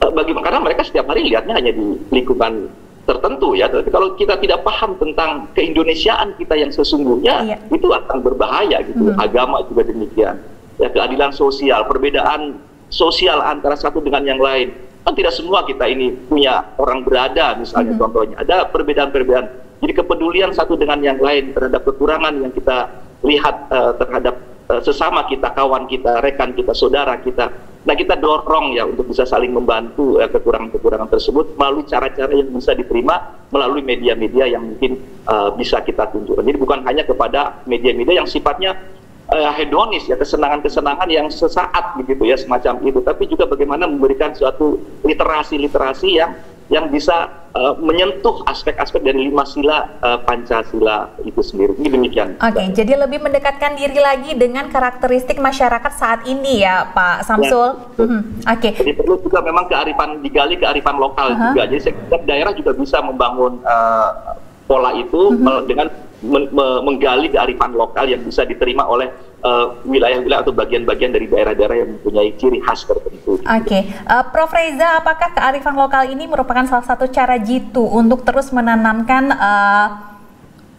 Speaker 2: uh, bagi karena mereka setiap hari lihatnya hanya di lingkungan tertentu ya tapi kalau kita tidak paham tentang keindonesiaan kita yang sesungguhnya iya. itu akan berbahaya gitu hmm. agama juga demikian ya keadilan sosial perbedaan sosial antara satu dengan yang lain kan tidak semua kita ini punya orang berada misalnya hmm. contohnya ada perbedaan-perbedaan jadi kepedulian satu dengan yang lain terhadap kekurangan yang kita lihat uh, terhadap sesama kita, kawan kita, rekan kita, saudara kita. Nah kita dorong ya untuk bisa saling membantu kekurangan kekurangan-kekurangan tersebut melalui cara-cara yang bisa diterima melalui media-media yang mungkin uh, bisa kita tunjukkan. Jadi bukan hanya kepada media-media yang sifatnya uh, hedonis ya kesenangan-kesenangan yang sesaat begitu ya semacam itu, tapi juga bagaimana memberikan suatu literasi-literasi yang yang bisa uh, menyentuh aspek-aspek dari lima sila uh, Pancasila itu sendiri. Ini demikian.
Speaker 1: Oke, okay, jadi lebih mendekatkan diri lagi dengan karakteristik masyarakat saat ini ya, Pak Samsul. Ya,
Speaker 2: mm-hmm. Oke. Okay. Jadi perlu juga memang kearifan digali kearifan lokal uh-huh. juga. Jadi setiap daerah juga bisa membangun uh, pola itu uh-huh. dengan men- menggali kearifan lokal yang bisa diterima oleh Eh, wilayah-wilayah uh, atau bagian-bagian dari daerah-daerah yang mempunyai ciri khas tertentu.
Speaker 1: Oke, okay. uh, eh, Prof. Reza, apakah kearifan lokal ini merupakan salah satu cara jitu untuk terus menanamkan uh,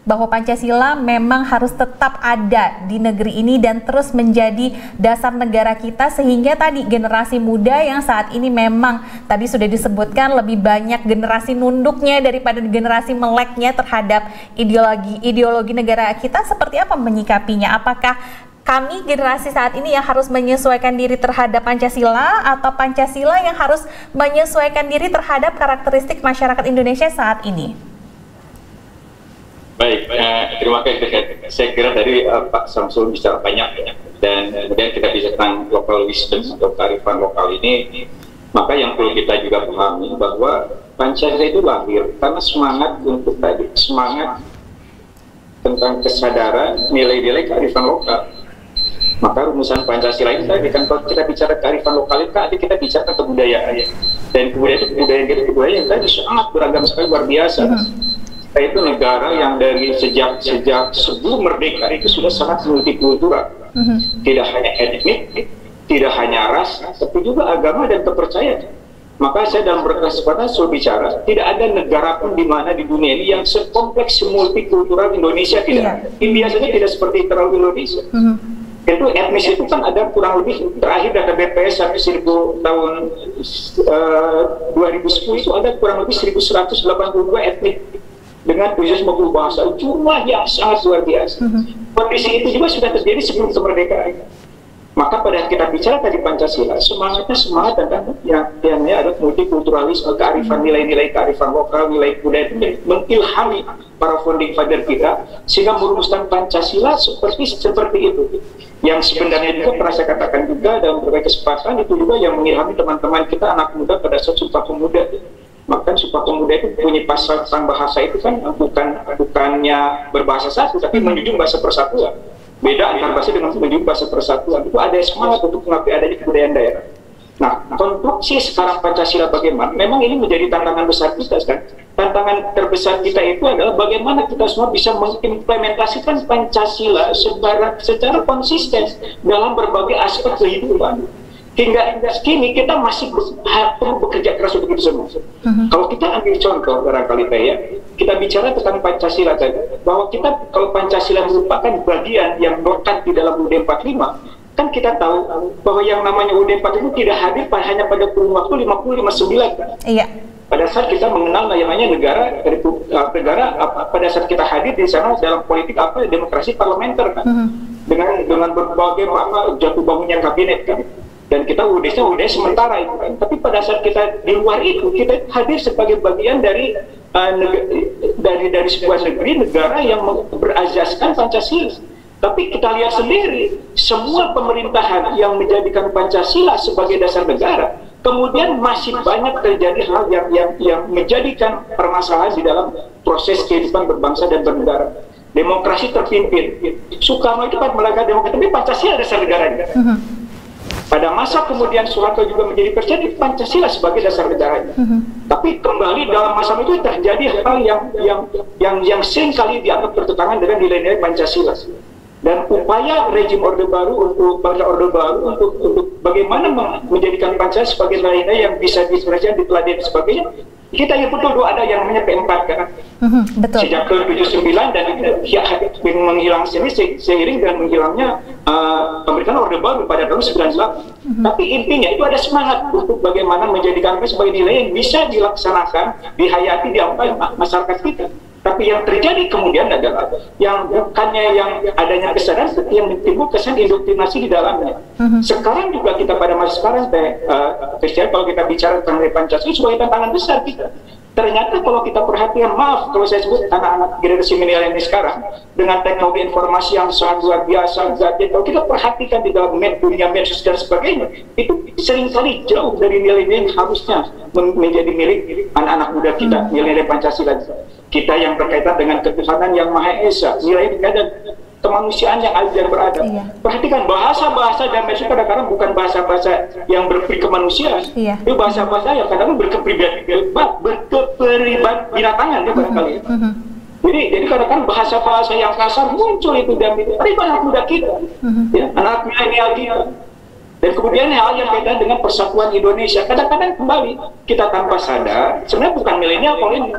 Speaker 1: bahwa Pancasila memang harus tetap ada di negeri ini dan terus menjadi dasar negara kita sehingga tadi generasi muda yang saat ini memang tadi sudah disebutkan lebih banyak generasi nunduknya daripada generasi meleknya terhadap ideologi ideologi negara kita seperti apa menyikapinya apakah kami generasi saat ini yang harus menyesuaikan diri terhadap Pancasila atau Pancasila yang harus menyesuaikan diri terhadap karakteristik masyarakat Indonesia saat ini?
Speaker 4: Baik, uh, terima kasih. Saya kira tadi uh, Pak Samsul bisa banyak dan kemudian kita bisa tentang local wisdom atau kearifan lokal ini. Maka yang perlu kita juga pahami bahwa Pancasila itu lahir karena semangat untuk tadi semangat tentang kesadaran nilai-nilai kearifan lokal. Maka rumusan Pancasila ini tadi kan kalau kita bicara kearifan lokal itu kan kita bicara kebudayaan dan kebudayaan itu kebudayaan itu kebudayaan yang tadi sangat beragam sekali luar biasa. Hmm kita itu negara yang dari sejak sejak sebelum merdeka itu sudah sangat multikultural. Mm-hmm. Tidak hanya etnik, tidak hanya ras, tapi juga agama dan kepercayaan. Maka saya dalam berkesempatan selalu bicara, tidak ada negara pun di mana di dunia ini yang sekompleks multikultural Indonesia tidak. Yeah. Ini biasanya tidak seperti terlalu Indonesia. Mm-hmm. Itu etnis itu kan ada kurang lebih terakhir data BPS sampai 1000 tahun uh, 2010 itu ada kurang lebih 1182 etnik dengan khusus maupun bahasa jumlah yang sangat luar biasa. Mm -hmm. Kondisi itu juga sudah terjadi sebelum kemerdekaan. Maka pada kita bicara tadi Pancasila, semangatnya semangat tentang yang yang ada multikulturalisme, kearifan nilai-nilai kearifan lokal, nilai budaya itu mengilhami para founding father kita sehingga merumuskan Pancasila seperti seperti itu. Yang sebenarnya juga pernah saya katakan juga dalam berbagai kesempatan itu juga yang mengilhami teman-teman kita anak muda pada saat Sumpah Pemuda. Maka Sumpah Pemuda itu punya pasal bahasa itu kan bukan bukannya berbahasa satu tapi menjunjung bahasa persatuan beda antar bahasa dengan menjadi bahasa persatuan itu ada semangat untuk mengakui adanya kebudayaan daerah. Nah, konstruksi sekarang Pancasila bagaimana? Memang ini menjadi tantangan besar kita kan. Tantangan terbesar kita itu adalah bagaimana kita semua bisa mengimplementasikan Pancasila secara, secara konsisten dalam berbagai aspek kehidupan hingga kini kita masih perlu bekerja keras untuk itu semua. Uh-huh. Kalau kita ambil contoh barangkali ya, kita bicara tentang Pancasila tadi, bahwa kita kalau Pancasila merupakan bagian yang melekat di dalam UUD 45, kan kita tahu bahwa yang namanya UUD 45 tidak hadir hanya pada kurun waktu 50 59 kan. Iya. Pada saat kita mengenal namanya negara dari uh, negara pada saat kita hadir di sana dalam politik apa demokrasi parlementer kan. Uh-huh. Dengan dengan berbagai apa jatuh bangunnya kabinet kan dan kita UDS-nya UDS sementara itu kan. Tapi pada saat kita di luar itu kita hadir sebagai bagian dari uh, dari dari sebuah negeri negara yang berazaskan Pancasila. Tapi kita lihat sendiri semua pemerintahan yang menjadikan Pancasila sebagai dasar negara, kemudian masih banyak terjadi hal yang yang yang menjadikan permasalahan di dalam proses kehidupan berbangsa dan bernegara. Demokrasi terpimpin. Soekarno itu kan melakukan demokrasi, tapi Pancasila dasar negaranya. Pada masa kemudian Soeharto juga menjadi presiden, Pancasila sebagai dasar negaranya. Uh -huh. Tapi kembali dalam masa itu terjadi hal yang yang yang yang sering kali dianggap bertentangan dengan nilai-nilai Pancasila. Dan upaya rejim Orde Baru untuk bangsa Orde Baru untuk untuk bagaimana menjadikan Pancasila sebagai nilai-nilai yang bisa diekspresikan, diteladani dan sebagainya kita yang betul ada yang namanya P4 kan. Mm-hmm, betul. Sejak ke 79 dan ya, menghilang sini seiring dengan menghilangnya uh, pemerintahan Orde Baru pada tahun 98. Mm-hmm. Tapi intinya itu ada semangat untuk bagaimana menjadikan sebagai nilai yang bisa dilaksanakan, dihayati di masyarakat kita. Tapi yang terjadi kemudian adalah yang bukannya yang adanya kesadaran, yang timbul kesan indoktrinasi di dalamnya. Uh-huh. Sekarang juga kita pada masa sekarang, teh, uh, kalau kita bicara tentang Pancasila sebagai tantangan besar kita ternyata kalau kita perhatikan maaf kalau saya sebut anak-anak generasi milenial ini sekarang dengan teknologi informasi yang sangat luar biasa gadget kalau kita perhatikan di dalam med, dunia medsos dan sebagainya itu sering kali jauh dari nilai-nilai yang harusnya menjadi milik anak-anak muda kita hmm. nilai-nilai Pancasila kita yang berkaitan dengan ketuhanan yang Maha Esa nilai dan kemanusiaan yang adil dan beradab. Iya. Perhatikan bahasa-bahasa dan mesej kadang-kadang bukan bahasa-bahasa yang berperi kemanusiaan. Iya. Itu bahasa-bahasa yang kadang-kadang berkepribadian, berkepribadian binatangan ya barangkali. Mm -hmm. Jadi, jadi kadang-kadang bahasa-bahasa yang kasar muncul itu dan itu. Tapi anak muda kita, mm -hmm. ya, anak milenial kita. Dan kemudian hal yang kaitan dengan persatuan Indonesia. Kadang-kadang kembali kita tanpa sadar, sebenarnya bukan milenial kalau ini,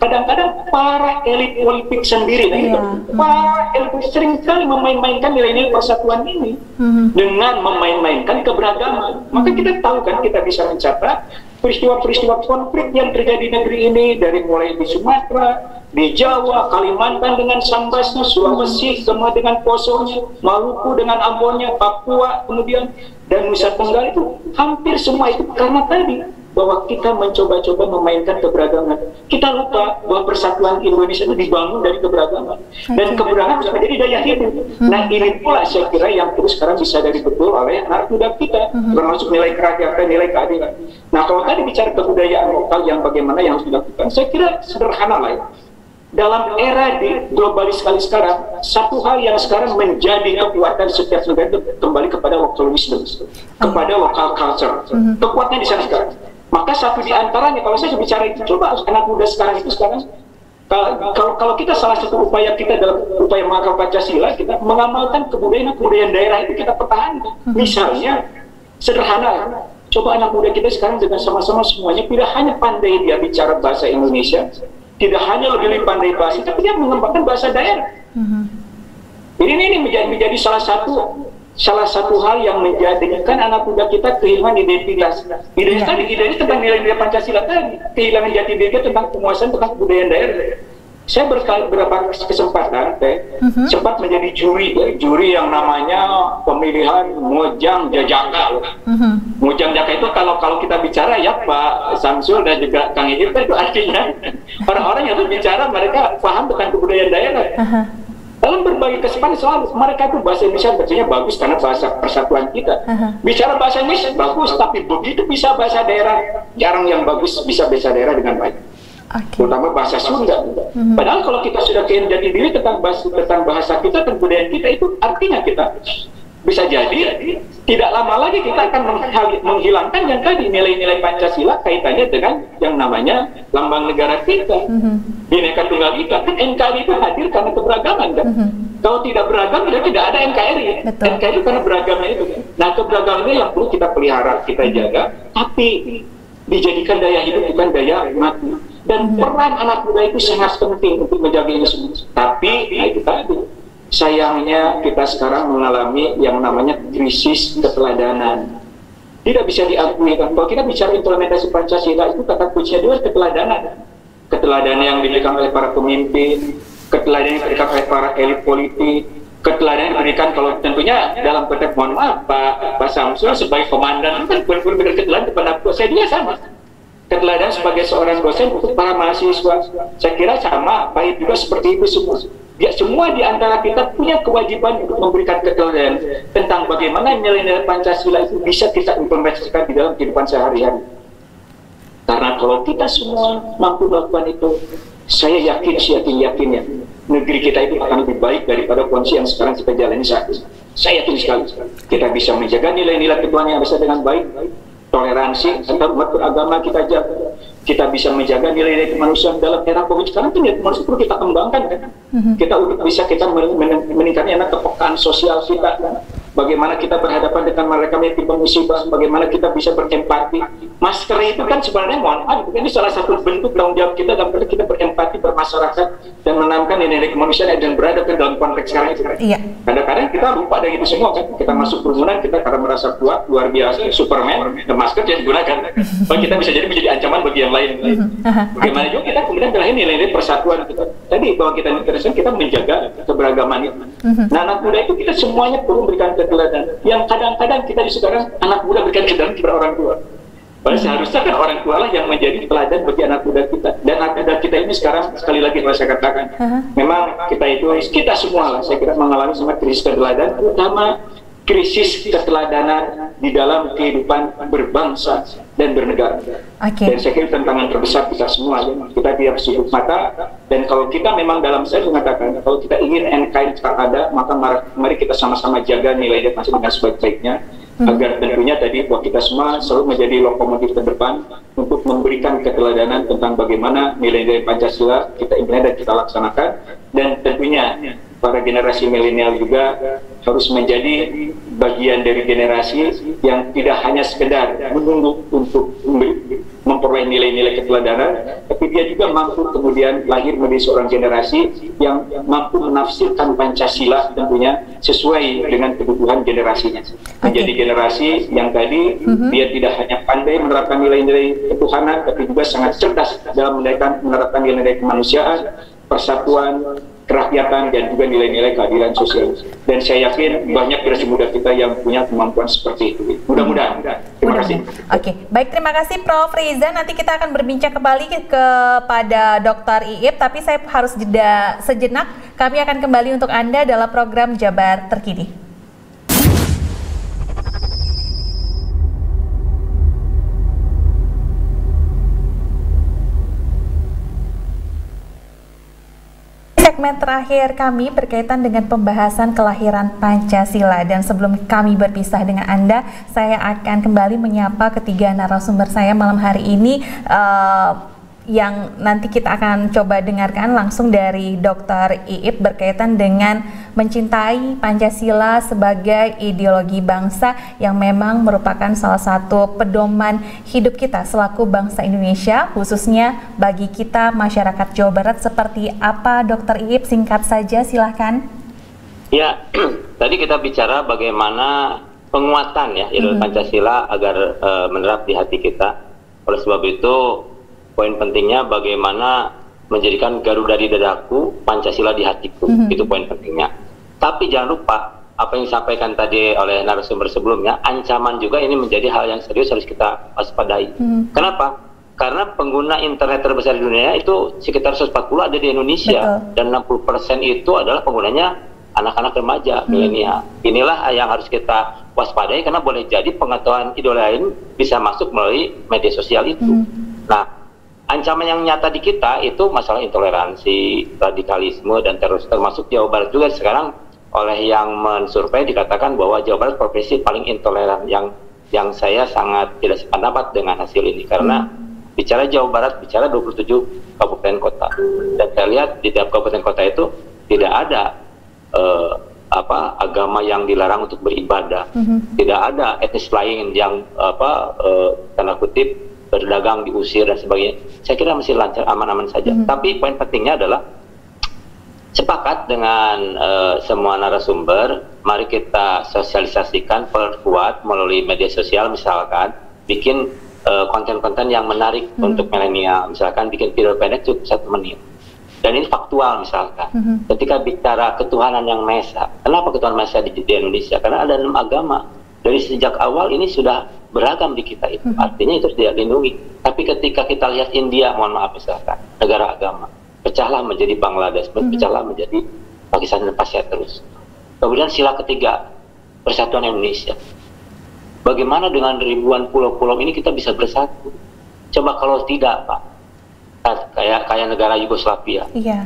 Speaker 4: kadang-kadang para elit politik sendiri iya. para elit sering sekali memain-mainkan nilai-nilai persatuan ini mm-hmm. dengan memain-mainkan keberagaman maka kita tahu kan kita bisa mencatat peristiwa-peristiwa konflik yang terjadi di negeri ini dari mulai di Sumatera, di Jawa, Kalimantan dengan Sambasnya, Sulawesi semua dengan Posonya, Maluku dengan Ambonnya, Papua kemudian dan Nusa Tenggara itu hampir semua itu karena tadi bahwa kita mencoba-coba memainkan keberagaman. Kita lupa bahwa persatuan Indonesia itu dibangun dari keberagaman. Dan keberagaman harus menjadi daya hidup. Hmm. Nah ini pula saya kira yang terus sekarang bisa dari betul oleh anak muda kita. Hmm. Termasuk nilai kerakyatan, nilai keadilan. Nah kalau tadi bicara kebudayaan lokal yang bagaimana yang harus dilakukan, saya kira sederhana lah ya dalam era di globalis sekali sekarang, satu hal yang sekarang menjadi kekuatan setiap negara itu kembali kepada lokal wisdom, kepada lokal culture. Hmm. Kekuatan di sana sekarang. Maka satu di antaranya, kalau saya bicara itu, coba anak muda sekarang itu sekarang, kalau, kalau kita salah satu upaya kita dalam upaya mengakal Pancasila, kita mengamalkan kebudayaan-kebudayaan daerah itu kita pertahankan. Hmm. Misalnya, sederhana, coba anak muda kita sekarang dengan sama-sama semuanya tidak hanya pandai dia bicara bahasa Indonesia, tidak hanya lebih pandai bahasa, tapi dia mengembangkan bahasa daerah. Hmm. Ini, ini menjadi, menjadi salah satu salah satu hal yang menjadikan anak muda kita kehilangan identitas. Identitas ya. tadi, identitas tentang nilai-nilai Pancasila tadi. Kehilangan jati diri tentang penguasaan tentang kebudayaan daerah. Saya berkali beberapa kesempatan teh uh-huh. sempat menjadi juri ya, juri yang namanya pemilihan Mojang Jajaka uh-huh. Mojang Jajaka itu kalau kalau kita bicara ya Pak Samsul dan juga Kang Ijir itu artinya orang-orang yang berbicara mereka paham tentang kebudayaan daerah uh-huh. dalam berbagai kesempatan soal mereka itu bahasa Indonesia bacanya bagus karena bahasa persatuan kita uh-huh. bicara bahasa Indonesia bagus tapi begitu bisa bahasa daerah jarang yang bagus bisa bahasa daerah dengan baik okay. terutama bahasa Sunda. Mm-hmm. Padahal kalau kita sudah kian jadi diri tentang bahasa tentang bahasa kita dan budaya kita itu artinya kita bisa jadi tidak lama lagi kita akan menghilangkan yang tadi nilai-nilai Pancasila kaitannya dengan yang namanya lambang negara kita, mm-hmm. Bineka Tunggal Ika. Kan NKRI itu hadir karena keberagaman kan. Mm-hmm. Kalau tidak beragam, ya tidak ada NKRI. Betul. NKRI karena beragamnya itu. Kan? Nah keberagaman ini yang perlu kita pelihara, kita jaga, tapi dijadikan daya hidup bukan daya mati dan peran anak muda itu sangat penting untuk menjaga ini semua. Tapi nah itu tadi sayangnya kita sekarang mengalami yang namanya krisis keteladanan. Tidak bisa diakui kan kalau kita bicara implementasi Pancasila itu kata kuncinya juga keteladanan. Keteladanan yang diberikan oleh para pemimpin, keteladanan yang diberikan oleh para elit politik, keteladanan yang diberikan kalau tentunya dalam konteks mohon maaf Pak Pak Samsul sebagai komandan kan benar-benar keteladan kepada saya dia sama keteladanan sebagai seorang dosen untuk para mahasiswa. Saya kira sama, baik juga seperti itu semua. Ya, semua di antara kita punya kewajiban untuk memberikan keteladanan tentang bagaimana nilai-nilai Pancasila itu bisa kita implementasikan di dalam kehidupan sehari-hari. Karena kalau kita semua mampu melakukan itu, saya yakin, saya yakin yakinnya negeri kita itu akan lebih baik daripada kondisi yang sekarang kita jalani saat ini. Saya yakin sekali kita bisa menjaga nilai-nilai ketuhanan yang bisa dengan baik, toleransi antar umat beragama kita jaga kita bisa menjaga nilai-nilai kemanusiaan dalam era COVID sekarang itu nilai kemanusiaan perlu kita kembangkan kan? Mm-hmm. Kita bisa kita meningkatkan kepekaan sosial kita kan? Bagaimana kita berhadapan dengan mereka yang timbang musibah, bagaimana kita bisa berempati. Masker itu kan sebenarnya mohon maaf, ini salah satu bentuk tanggung jawab kita dalam kita berempati bermasyarakat dan menanamkan nilai-nilai kemanusiaan dan berada dalam konteks sekarang itu. Iya. Kadang-kadang kita lupa dari itu semua kan. Kita masuk kerumunan kita karena merasa kuat, luar biasa, Superman, dan masker jadi digunakan. Kita bisa jadi menjadi ancaman bagi yang lain. Mhm. Bagaimana juga kita kemudian terakhir nilai-nilai persatuan kita. Tadi bahwa kita kita menjaga keberagaman itu. Nah anak muda itu kita semuanya perlu memberikan teladan yang kadang-kadang kita di sekarang anak muda berikan teladan kepada orang tua. Padahal seharusnya kan orang tua lah yang menjadi teladan bagi anak muda kita. Dan anak muda kita ini sekarang sekali lagi saya katakan, uh-huh. memang kita itu kita semua lah saya kira mengalami semua krisis teladan, terutama krisis keteladanan di dalam kehidupan berbangsa dan bernegara. Okay. Dan saya kira tantangan terbesar kita semua ya. Kita tidak sibuk mata dan kalau kita memang dalam saya mengatakan kalau kita ingin NKRI tetap ada maka mari kita sama-sama jaga nilai masing dengan sebaik-baiknya hmm. agar tentunya tadi buat kita semua selalu menjadi lokomotif terdepan untuk memberikan keteladanan tentang bagaimana nilai-nilai Pancasila kita implement dan kita laksanakan dan tentunya para generasi milenial juga harus menjadi bagian dari generasi yang tidak hanya sekedar menunggu untuk memperoleh nilai-nilai keteladanan, tapi dia juga mampu kemudian lahir menjadi seorang generasi yang mampu menafsirkan Pancasila tentunya sesuai dengan kebutuhan generasinya. Menjadi okay. generasi yang tadi mm-hmm. dia tidak hanya pandai menerapkan nilai-nilai ketuhanan, tapi juga sangat cerdas dalam menerapkan nilai-nilai kemanusiaan, persatuan, kerakyatan dan juga nilai-nilai keadilan sosial. Dan saya yakin banyak generasi muda kita yang punya kemampuan seperti itu. Mudah-mudahan. Terima kasih.
Speaker 1: Oke, okay. baik terima kasih Prof. Riza. Nanti kita akan berbincang kembali kepada Dr. Iip, tapi saya harus jeda sejenak. Kami akan kembali untuk Anda dalam program Jabar Terkini. Segmen terakhir kami berkaitan dengan pembahasan kelahiran Pancasila dan sebelum kami berpisah dengan Anda, saya akan kembali menyapa ketiga narasumber saya malam hari ini. Uh, yang nanti kita akan coba dengarkan langsung dari Dr. Iip berkaitan dengan mencintai Pancasila sebagai ideologi bangsa yang memang merupakan salah satu pedoman hidup kita selaku bangsa Indonesia khususnya bagi kita masyarakat Jawa Barat seperti apa Dr. Iip singkat saja silahkan
Speaker 3: Ya, tadi kita bicara bagaimana penguatan ya ideologi mm -hmm. Pancasila agar uh, menerap di hati kita. Oleh sebab itu poin pentingnya bagaimana menjadikan Garuda di dadaku, Pancasila di hatiku. Mm -hmm. Itu poin pentingnya. Tapi jangan lupa apa yang disampaikan tadi oleh narasumber sebelumnya, ancaman juga ini menjadi hal yang serius harus kita waspadai. Hmm. Kenapa? Karena pengguna internet terbesar di dunia itu sekitar 140 ada di Indonesia Betul. dan 60% itu adalah penggunanya anak-anak remaja, hmm. milenial. Inilah yang harus kita waspadai karena boleh jadi pengetahuan idola lain bisa masuk melalui media sosial itu. Hmm. Nah, ancaman yang nyata di kita itu masalah intoleransi, radikalisme dan terus termasuk Jawa Barat juga sekarang oleh yang mensurvei dikatakan bahwa Jawa Barat provinsi paling intoleran yang yang saya sangat tidak sependapat dengan hasil ini karena hmm. bicara Jawa Barat bicara 27 kabupaten kota dan saya lihat di tiap kabupaten kota itu tidak ada uh, apa agama yang dilarang untuk beribadah hmm. tidak ada etnis lain yang apa uh, tanda kutip berdagang diusir dan sebagainya saya kira masih lancar aman-aman saja hmm. tapi poin pentingnya adalah sepakat dengan uh, semua narasumber, mari kita sosialisasikan, perkuat melalui media sosial misalkan, bikin eh, konten-konten uh, yang menarik hmm. untuk milenial, misalkan bikin video pendek cukup satu menit. Dan ini faktual misalkan. Hmm. Ketika bicara ketuhanan yang Maha kenapa ketuhanan Maha di, di Indonesia? Karena ada enam agama. Dari sejak awal ini sudah beragam di kita itu. Hmm. Artinya itu tidak dilindungi. Tapi ketika kita lihat India, mohon maaf misalkan, negara agama pecahlah menjadi Bangladesh, mm-hmm. pecahlah menjadi Pakistan dan Pasya terus. Kemudian sila ketiga, persatuan Indonesia. Bagaimana dengan ribuan pulau-pulau ini kita bisa bersatu? Coba kalau tidak, Pak, kayak kayak negara Yugoslavia. Iya.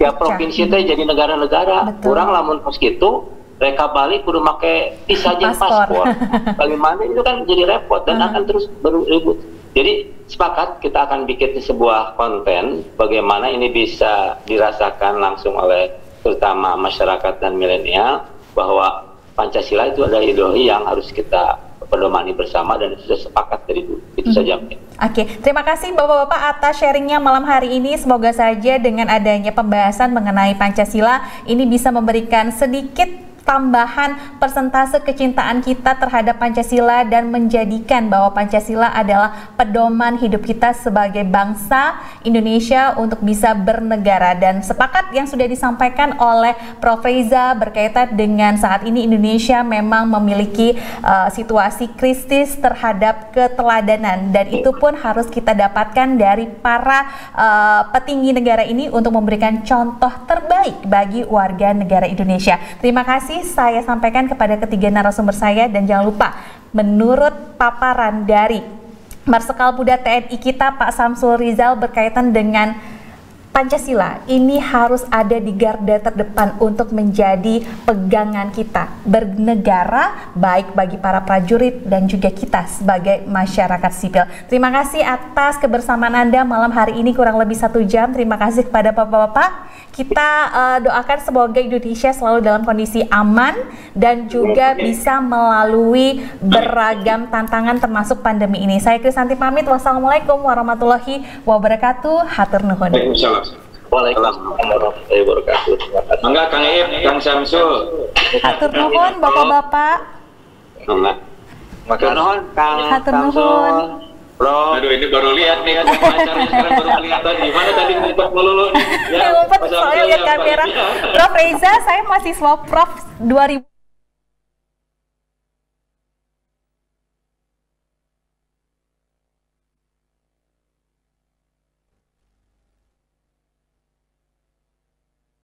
Speaker 3: Ya provinsi itu jadi negara-negara. Kurang lamun pas gitu, mereka balik kudu pakai visa paspor. Bagaimana itu kan jadi repot dan uh. akan terus beribut. Jadi sepakat kita akan bikin sebuah konten bagaimana ini bisa dirasakan langsung oleh terutama masyarakat dan milenial bahwa Pancasila itu adalah ideologi yang harus kita pedomani bersama dan itu sudah sepakat dari dulu. Itu hmm. saja. Oke,
Speaker 1: okay. terima kasih Bapak-Bapak atas sharingnya malam hari ini. Semoga saja dengan adanya pembahasan mengenai Pancasila ini bisa memberikan sedikit tambahan persentase kecintaan kita terhadap Pancasila dan menjadikan bahwa Pancasila adalah pedoman hidup kita sebagai bangsa Indonesia untuk bisa bernegara dan sepakat yang sudah disampaikan oleh Prof. Reza berkaitan dengan saat ini Indonesia memang memiliki uh, situasi kritis terhadap keteladanan dan itu pun harus kita dapatkan dari para uh, petinggi negara ini untuk memberikan contoh terbaik bagi warga negara Indonesia. Terima kasih saya sampaikan kepada ketiga narasumber saya dan jangan lupa menurut paparan dari Marsikal Muda TNI kita Pak Samsul Rizal berkaitan dengan Pancasila ini harus ada di garda terdepan untuk menjadi pegangan kita bernegara baik bagi para prajurit dan juga kita sebagai masyarakat sipil. Terima kasih atas kebersamaan Anda malam hari ini kurang lebih satu jam. Terima kasih kepada bapak-bapak. Kita uh, doakan semoga Indonesia selalu dalam kondisi aman dan juga bisa melalui beragam tantangan termasuk pandemi ini. Saya Krisanti pamit. Wassalamualaikum warahmatullahi wabarakatuh. Hatur nuhun.
Speaker 2: Waalaikumsalam warahmatullahi wabarakatuh.
Speaker 4: Enggak, Kang Ip, Kang Samsul.
Speaker 1: Hatur nuhun, Bapak-bapak.
Speaker 3: Enggak. Matur nuhun, Kang
Speaker 1: Hatur nuhun.
Speaker 4: Bro. Aduh ini baru lihat nih kan pacarnya sekarang baru kelihatan gimana tadi ngumpet melulu nih.
Speaker 1: Ya, ngumpet soalnya lihat kamera. Prof Reza, saya mahasiswa Prof 2000